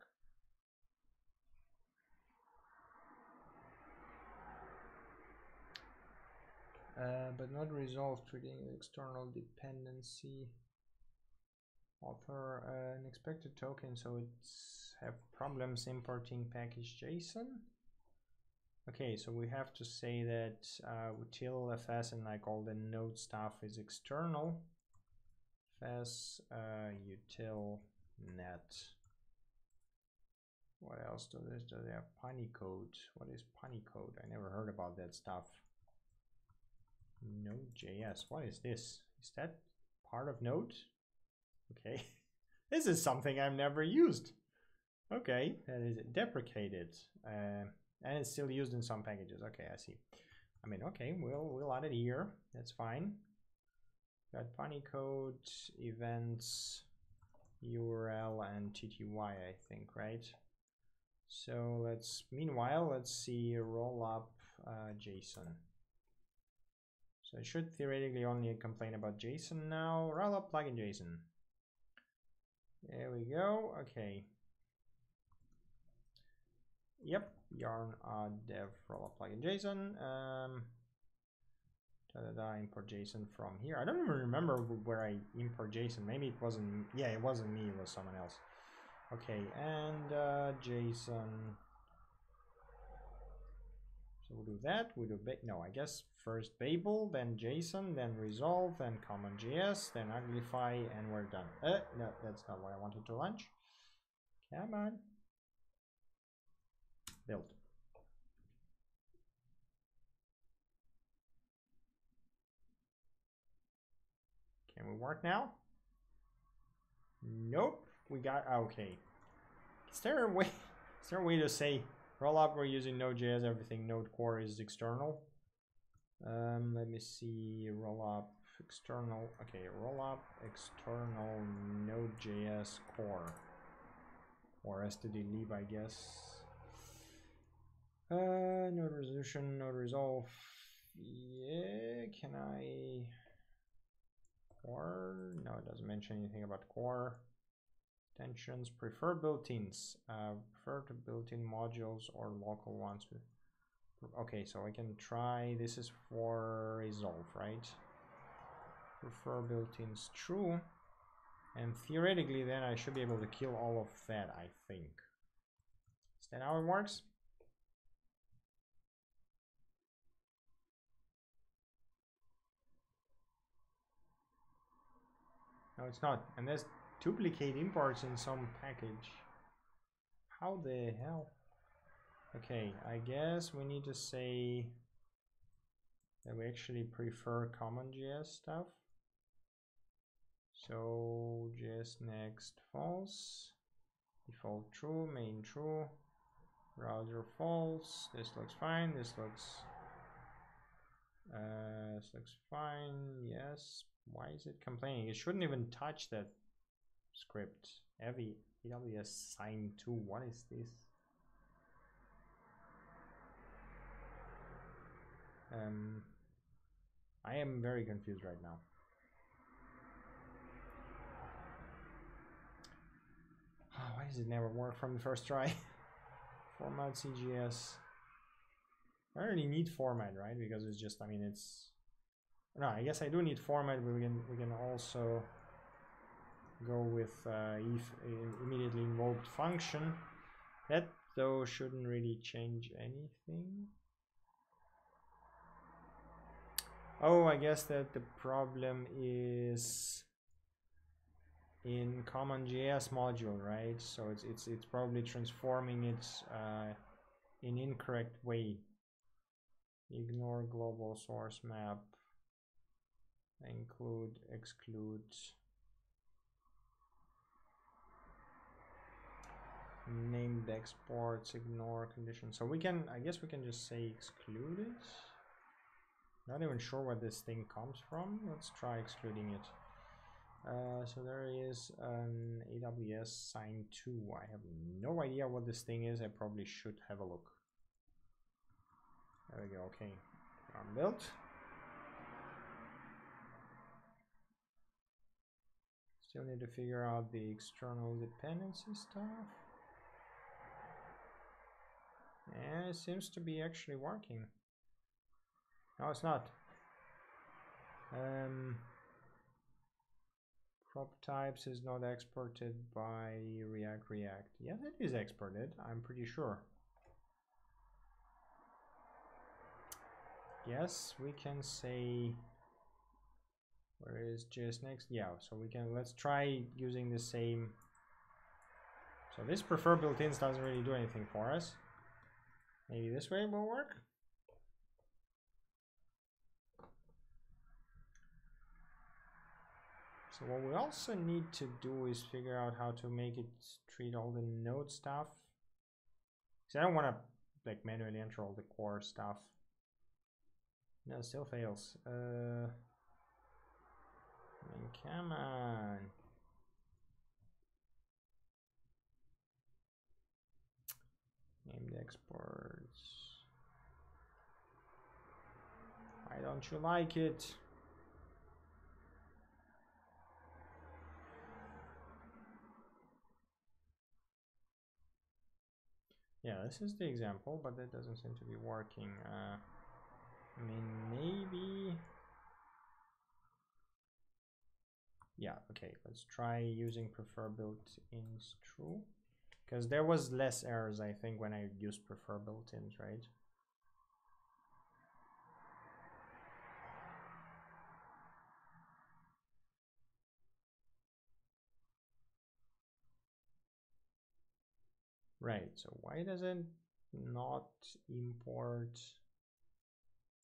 Uh, but not resolved treating external dependency author an expected token so it's have problems importing package JSON okay so we have to say that uh, util fs and like all the node stuff is external fs uh, util net. What else do this? Do they have Punycode? What is Punycode? I never heard about that stuff. Node.js. What is this? Is that part of Node? Okay. [laughs] this is something I've never used. Okay, that is deprecated. Uh, and it's still used in some packages. Okay, I see. I mean, okay, we'll we'll add it here. That's fine. Got Punycode events URL and TTY, I think, right? So let's, meanwhile, let's see roll up uh, JSON. So it should theoretically only complain about JSON now. Roll up plugin JSON. There we go. Okay. Yep. Yarn uh, dev roll up plugin JSON. Um, Da, da, da, import JSON from here. I don't even remember where I import JSON. Maybe it wasn't, yeah, it wasn't me, it was someone else. Okay, and uh, JSON. So we'll do that, we do, no, I guess first Babel, then JSON, then Resolve, then CommonJS, then Uglify, and we're done. Uh, no, that's not what I wanted to launch. Come on. Build. Can we work now? Nope. We got okay. Is there a way? [laughs] Is there a way to say rollup? We're using Node.js. Everything Node Core is external. Um, let me see. Rollup external. Okay, rollup external Node.js core or std lib, I guess. Uh, node resolution, node resolve. Yeah, can I? core no it doesn't mention anything about core extensions prefer built-ins uh, prefer to built-in modules or local ones. Okay so I can try this is for resolve right? Prefer built-ins true. And theoretically then I should be able to kill all of that I think. Is that how it works? No, it's not. And there's duplicate imports in some package. How the hell? Okay, I guess we need to say that we actually prefer common JS stuff. So jsnext false, default true, main true, browser false. This looks fine. This looks uh, this looks fine. Yes, why is it complaining? It shouldn't even touch that script. Heavy AWS sign 2. What is this? Um, I am very confused right now. Oh, [sighs] why does it never work from the first try? [laughs] format CJS. I already need format, right? Because it's just, I mean, it's no, I guess I do need format, but we can we can also go with uh, if immediately invoked function. That though shouldn't really change anything. Oh, I guess that the problem is in common JS module, right? So it's it's it's probably transforming it uh, in incorrect way. Ignore global source map include, exclude, named exports, ignore condition So we can, I guess we can just say exclude it. Not even sure where this thing comes from. Let's try excluding it. Uh, so there is an AWS sign 2. I have no idea what this thing is. I probably should have a look. There we go. Okay. I'm built. Still need to figure out the external dependency stuff. And it seems to be actually working. No, it's not. Um, prop types is not exported by React React. Yes, it is exported, I'm pretty sure. Yes, we can say where is jsnext? Yeah, so we can, let's try using the same. So this prefer built-ins doesn't really do anything for us. Maybe this way will work. So what we also need to do is figure out how to make it treat all the node stuff. Because I don't want to like manually enter all the core stuff. No, still fails. Uh, I mean, come on. Steam exports. Why don't you like it? Yeah, this is the example, but that doesn't seem to be working. Uh, I mean, maybe... Yeah, okay, let's try using prefer built-ins true. Because there was less errors, I think, when I used prefer built-ins, right? Right, so why does it not import?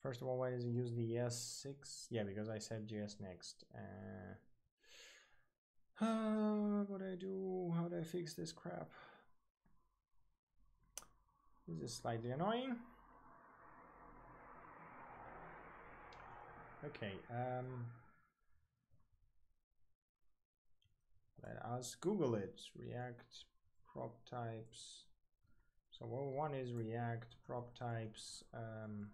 First of all, why does it use the ES6? Yeah, because I said jsnext. Uh, uh, [sighs] what do I do? How do I fix this crap? This is slightly annoying. Okay, um, let us Google it. React prop types. So what we want is React prop types. Um,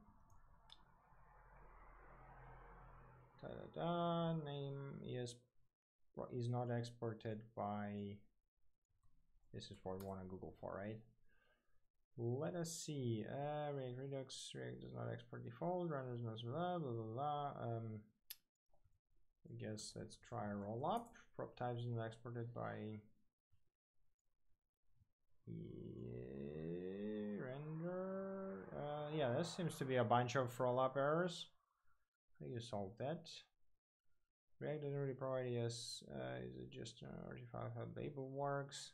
da, da, da, name is is not exported by. This is what we want to Google for, right? Let us see. Uh, React Redux React does not export default. Runners must blah blah blah blah. Um, I guess let's try roll up. Prop types is not exported by yeah, render. Uh, yeah, there seems to be a bunch of rollup errors. I think you solved that. React doesn't really provide us. Uh, is it just an artifact how Babel works?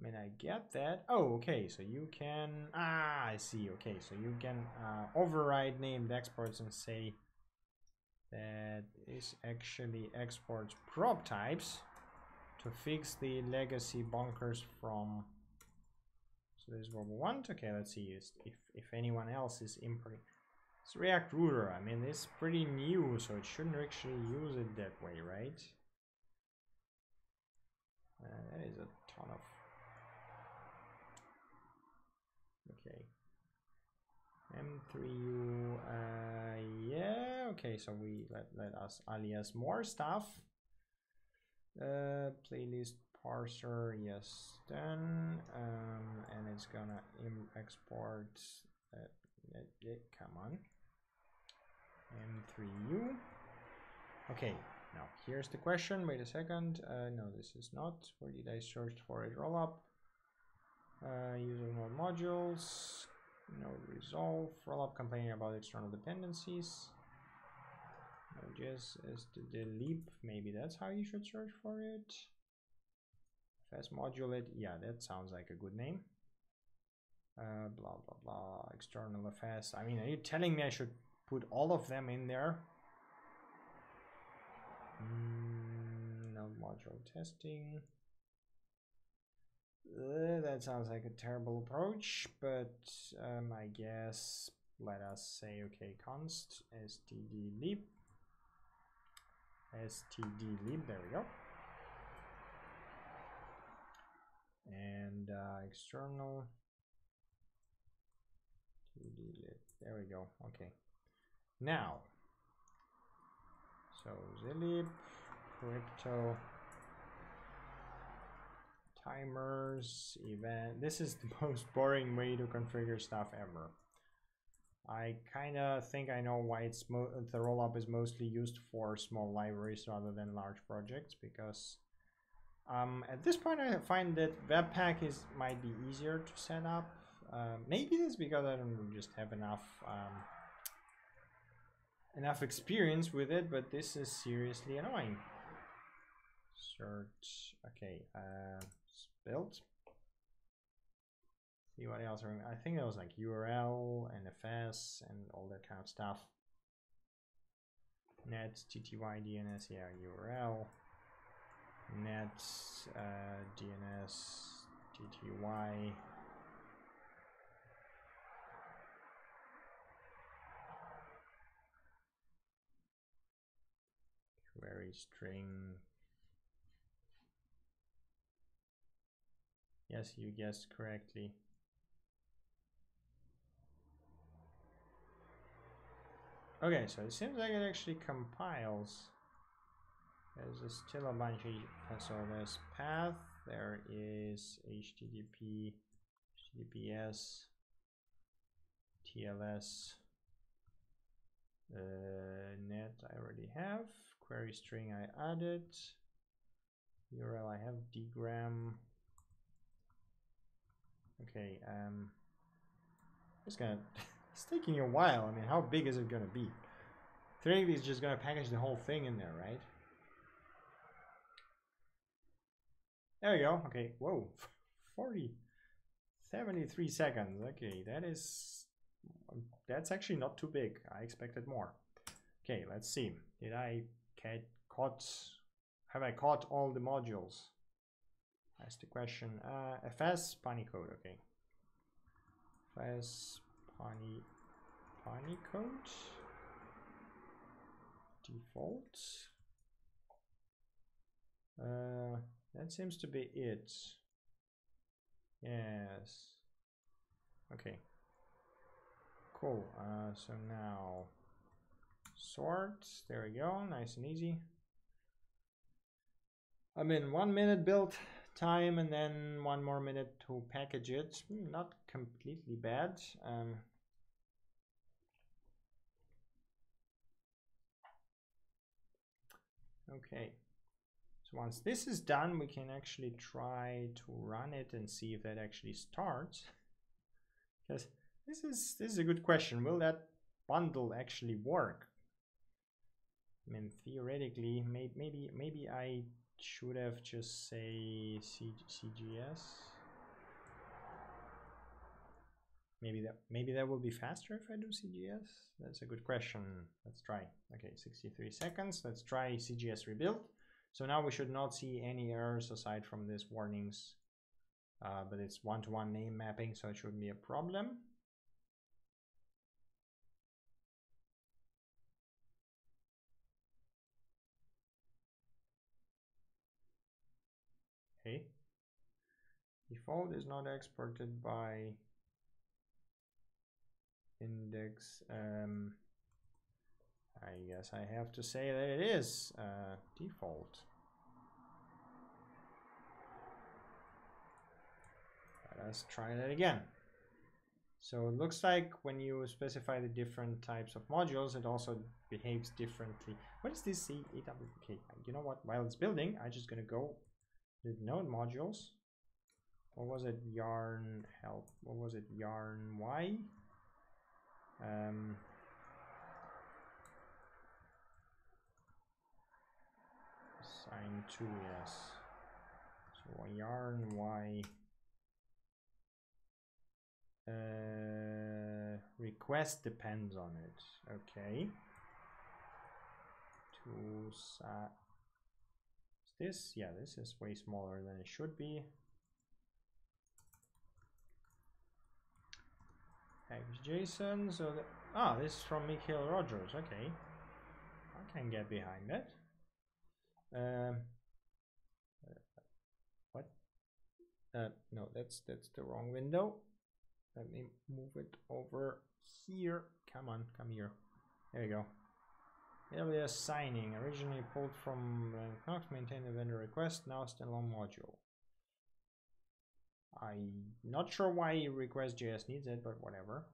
Mean, I get that. Oh, okay. So you can. Ah, I see. Okay, so you can uh, override named exports and say that is actually exports prop types to fix the legacy bunkers from so this is what we want. Okay, let's see if, if anyone else is importing. It's React Router. I mean, it's pretty new, so it shouldn't actually use it that way, right? Uh, that is a ton of... Okay. M3U, uh, yeah, okay, so we let, let us alias more stuff. Uh, playlist parser yes then, um, and it's gonna export come on. M3u okay now here's the question wait a second uh, no this is not. Where did I search for it? Roll up uh, user modules node resolve roll up complaining about external dependencies Node.js is the leap, maybe that's how you should search for it FS modulate, yeah, that sounds like a good name. Uh, blah, blah, blah, external FS. I mean, are you telling me I should put all of them in there? Mm, no module testing. Uh, that sounds like a terrible approach, but um, I guess let us say, okay, const std lib std lib there we go. and uh, external there we go okay now so zlib crypto timers event this is the [laughs] most boring way to configure stuff ever I kind of think I know why it's the rollup is mostly used for small libraries rather than large projects because um, at this point, I find that Webpack is might be easier to set up. Uh, maybe it's because I don't just have enough um, enough experience with it, but this is seriously annoying. Search. Okay. Uh, built. See what else. I think it was like URL, and NFS, and all that kind of stuff. Net, TTY, DNS, yeah, URL net uh, DNS TTY query string yes you guessed correctly okay so it seems like it actually compiles there's still a bunch of so there's path there is http https tls uh, net i already have query string I added. URL I have dgram. Okay, um, it's gonna, [laughs] it's taking a while. I mean, how big is it gonna be? Theoretically, it's just gonna package the whole thing in there, right? There we go. Okay, whoa, [laughs] 40, 73 seconds. Okay, that is, that's actually not too big. I expected more. Okay, let's see. Did I get caught? Have I caught all the modules? That's the question. Uh, FS code. Okay. FS Pani code. Default. Uh, that seems to be it. Yes. Okay. Cool. Uh, so now sort. There we go. Nice and easy. I'm in one minute build time and then one more minute to package it. Not completely bad. Um, okay. So once this is done, we can actually try to run it and see if that actually starts. Because this is this is a good question. Will that bundle actually work? I mean, theoretically, may, maybe maybe I should have just say C CJS. Maybe that maybe that will be faster if I do CJS. That's a good question. Let's try. Okay, 63 seconds. Let's try CJS rebuild. So now we should not see any errors aside from these warnings. Uh, but it's one-to-one -one name mapping, so it shouldn't be a problem. Default is not exported by index. Um, I guess I have to say that it is uh, default. Let's try that again. So it looks like when you specify the different types of modules, it also behaves differently. What is this CAWK? You know what? While it's building, I'm just gonna go the node modules. What was it? Yarn help. What was it? Yarn why. Um, sign two, yes. So yarn why. Uh, request depends on it. Okay. To this? Yeah, this is way smaller than it should be. Package. So the, ah, this is from Mikeal Rogers. Okay, I can get behind that. Um, what? Uh, no, that's that's the wrong window. Let me move it over here. Come on, come here. There we go. AWS signing, originally pulled from uh, Knox, maintain the vendor request, now standalone module. I'm not sure why request.js needs it, but whatever.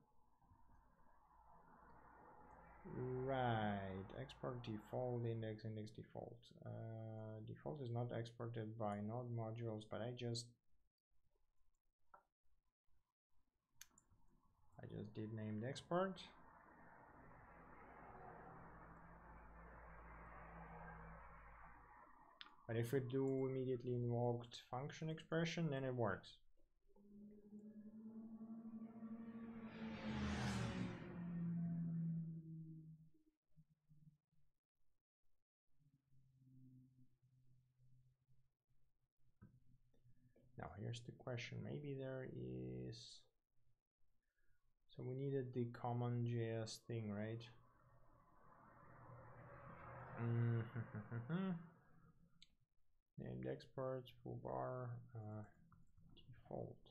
Right, export default index, index default. Uh, default is not exported by node modules, but I just I just did named export. But if we do immediately invoked function expression, then it works. Here's the question. Maybe there is... So we needed the common JS thing, right? Mm -hmm. [laughs] named exports, full bar, uh, default.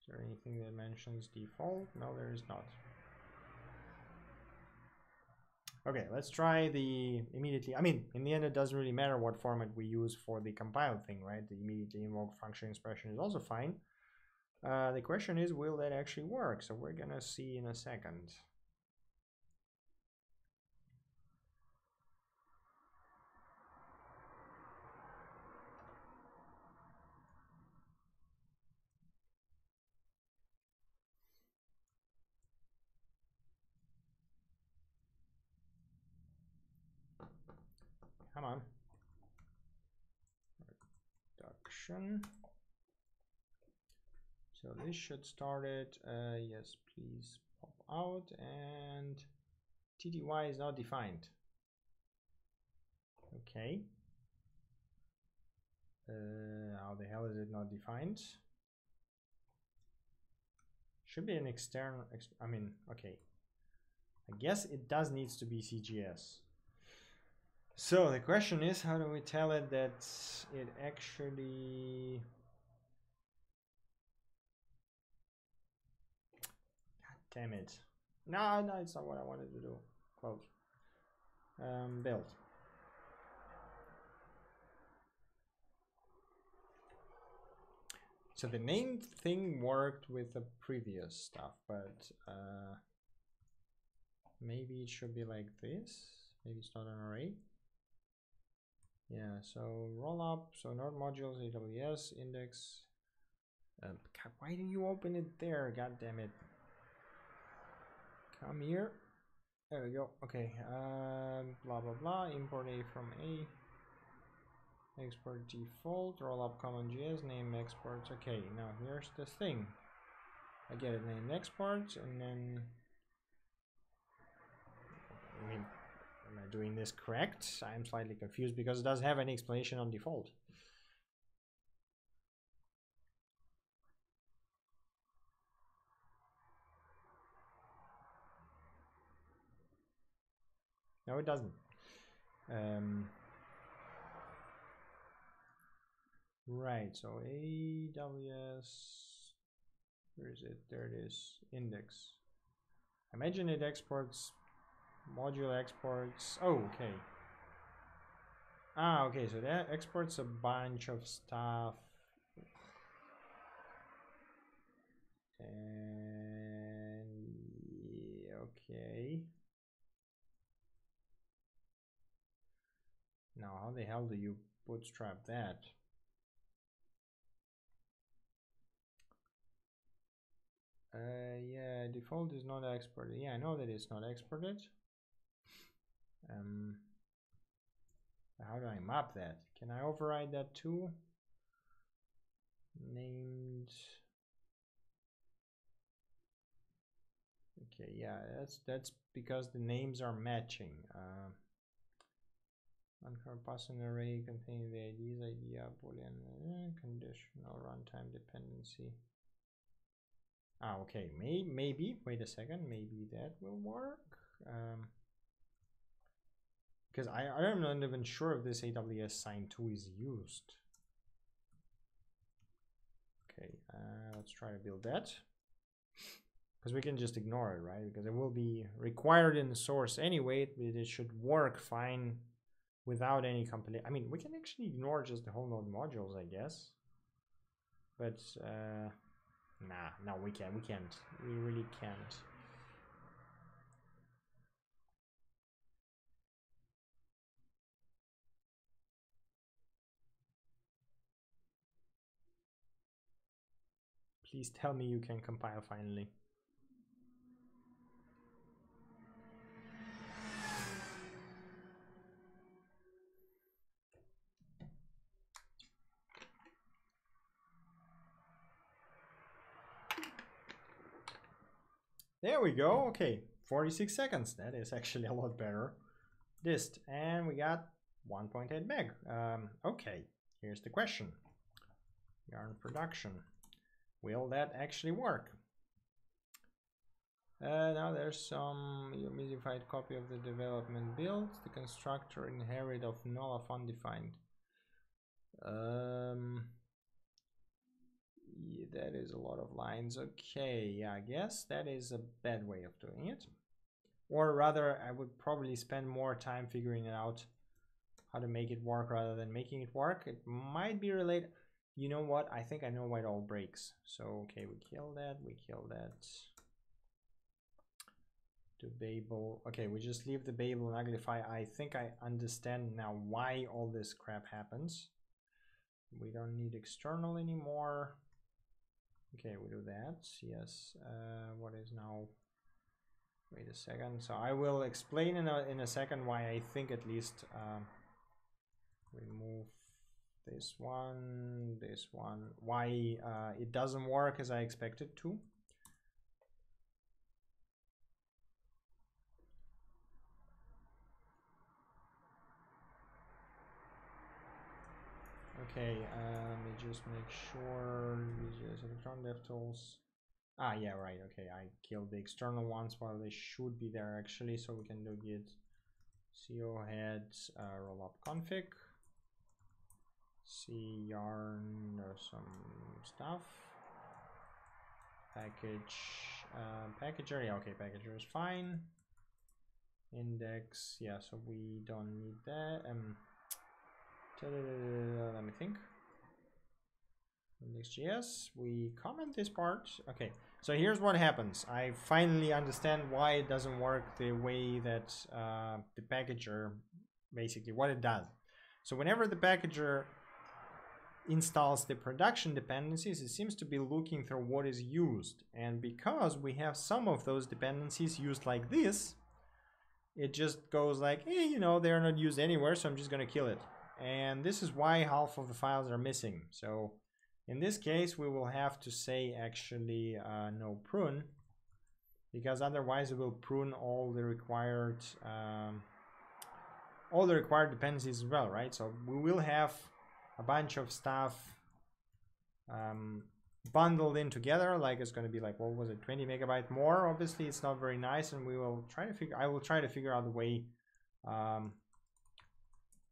Is there anything that mentions default? No, there is not. Okay, let's try the immediately. I mean, in the end, it doesn't really matter what format we use for the compiled thing, right? The immediately invoked function expression is also fine. Uh, the question is, will that actually work? So we're gonna see in a second. Come on. Reduction. So this should start it. Uh, yes, please pop out and TTY is not defined. Okay. Uh, how the hell is it not defined? Should be an external, ex I mean, okay. I guess it does needs to be CJS. So the question is, how do we tell it that it actually... Damn it. No, no, it's not what I wanted to do. Close. Um, build. So the name thing worked with the previous stuff, but uh, maybe it should be like this. Maybe it's not an array. Yeah, so roll up, so node modules, AWS, index. Um, God, why do you open it there? God damn it. Come here. There we go. Okay. Um, blah, blah, blah. Import A from A export default rollup CommonJS name exports okay now here's the thing I get it name export and then I mean am I doing this correct I'm slightly confused because it doesn't have any explanation on default no it doesn't um, Right, so AWS, where is it? There it is, index. Imagine it exports, module exports, oh, okay. Ah, okay, so that exports a bunch of stuff. And, yeah, okay. Now, how the hell do you bootstrap that? Uh, yeah, default is not exported. Yeah, I know that it's not exported. Um, how do I map that? Can I override that too? Named. Okay, yeah, that's that's because the names are matching. Uh, Uncorpusing array containing the IDs, idea, boolean, uh, conditional runtime dependency. Ah, okay, May maybe, wait a second, maybe that will work. Um, because I, I am not even sure if this AWS sign 2 is used. Okay, uh, let's try to build that. Because we can just ignore it, right? Because it will be required in the source anyway, but it should work fine without any compilation. I mean, we can actually ignore just the whole node modules, I guess. But, uh, Nah, no, we can't. We can't. We really can't. Please tell me you can compile finally. There we go. Okay, 46 seconds. That is actually a lot better. Dist, and we got 1.8 meg. Um, okay, here's the question. Yarn production. Will that actually work? Uh, now there's some humidified copy of the development build. The constructor inherit of null of undefined. Um, yeah, that is a lot of lines. Okay, yeah, I guess that is a bad way of doing it. Or rather, I would probably spend more time figuring it out how to make it work rather than making it work. It might be related. You know what? I think I know why it all breaks. So, okay, we kill that, we kill that. To Babel. Okay, we just leave the Babel and Uglify. I think I understand now why all this crap happens. We don't need external anymore. Okay, we do that. Yes. Uh, what is now? Wait a second. So I will explain in a in a second why I think at least um, remove this one, this one. Why uh, it doesn't work as I expected to. Okay, uh, let me just make sure. Just electron DevTools. Ah, yeah, right. Okay, I killed the external ones while they should be there actually, so we can do git co head uh, rollup config c yarn or some stuff. Package uh, packager yeah okay packager is fine. Index yeah so we don't need that. Um let me think. Index.js we comment this part. Okay so here's what happens. I finally understand why it doesn't work the way that uh, the packager basically what it does. So whenever the packager installs the production dependencies, it seems to be looking through what is used. And because we have some of those dependencies used like this, it just goes like, hey, you know, they're not used anywhere, so I'm just going to kill it. And this is why half of the files are missing. So in this case, we will have to say actually uh, no prune, because otherwise it will prune all the required um, all the required dependencies as well, right? So we will have a bunch of stuff um, bundled in together like it's going to be like what was it 20 megabyte more? Obviously it's not very nice and we will try to figure I will try to figure out a way um,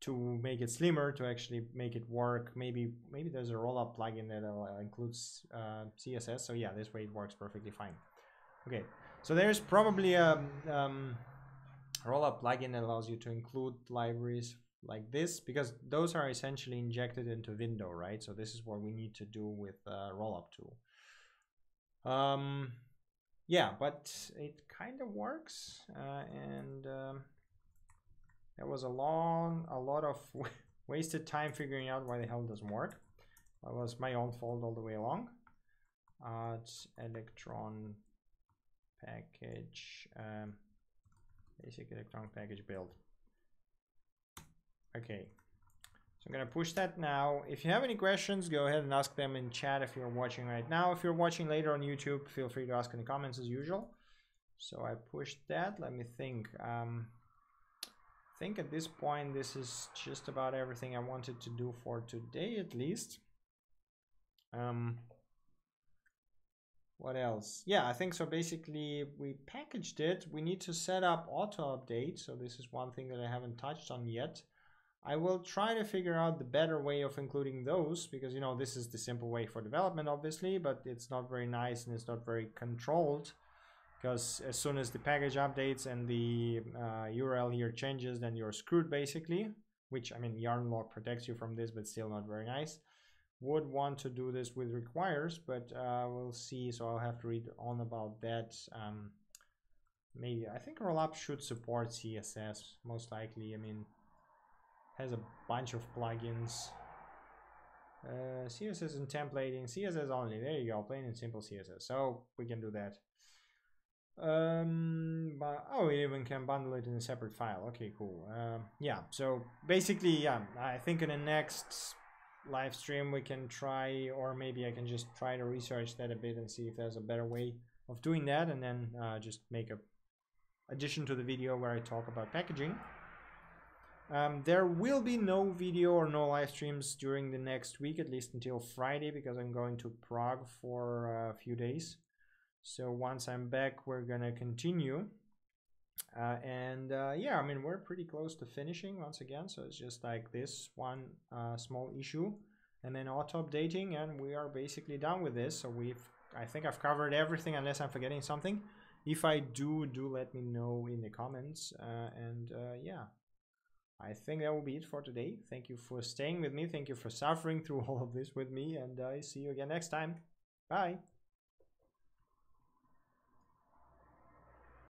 to make it slimmer to actually make it work. Maybe maybe there's a rollup plugin that includes uh, CSS so yeah this way it works perfectly fine. Okay so there's probably a um, rollup plugin that allows you to include libraries like this because those are essentially injected into window right? So this is what we need to do with uh, rollup tool. Um yeah but it kind of works uh, and um, there was a long a lot of [laughs] wasted time figuring out why the hell doesn't work. That was my own fault all the way along. Uh, electron package um, basic electron package build Okay, so I'm gonna push that now. If you have any questions, go ahead and ask them in chat if you're watching right now. If you're watching later on YouTube, feel free to ask in the comments as usual. So I pushed that. Let me think. Um, I think at this point, this is just about everything I wanted to do for today, at least. Um, what else? Yeah, I think so. Basically, we packaged it. We need to set up auto update. So this is one thing that I haven't touched on yet. I will try to figure out the better way of including those because you know this is the simple way for development obviously but it's not very nice and it's not very controlled because as soon as the package updates and the uh, URL here changes then you're screwed basically which I mean yarn yarnlog protects you from this but still not very nice. Would want to do this with requires but uh, we'll see so I'll have to read on about that um, maybe I think rollup should support CSS most likely I mean has a bunch of plugins. Uh, CSS and templating, CSS only. There you go, plain and simple CSS. So we can do that. Um, but oh, we even can bundle it in a separate file. Okay, cool. Uh, yeah. So basically, yeah, I think in the next live stream we can try, or maybe I can just try to research that a bit and see if there's a better way of doing that, and then uh, just make a addition to the video where I talk about packaging. Um, there will be no video or no live streams during the next week, at least until Friday, because I'm going to Prague for a few days. So once I'm back, we're gonna continue. Uh, and uh, yeah, I mean, we're pretty close to finishing once again. So it's just like this one uh, small issue and then auto updating and we are basically done with this. So we've, I think I've covered everything unless I'm forgetting something. If I do, do let me know in the comments. Uh, and uh, yeah, I think that will be it for today. Thank you for staying with me. Thank you for suffering through [laughs] all of this with me. And I see you again next time. Bye.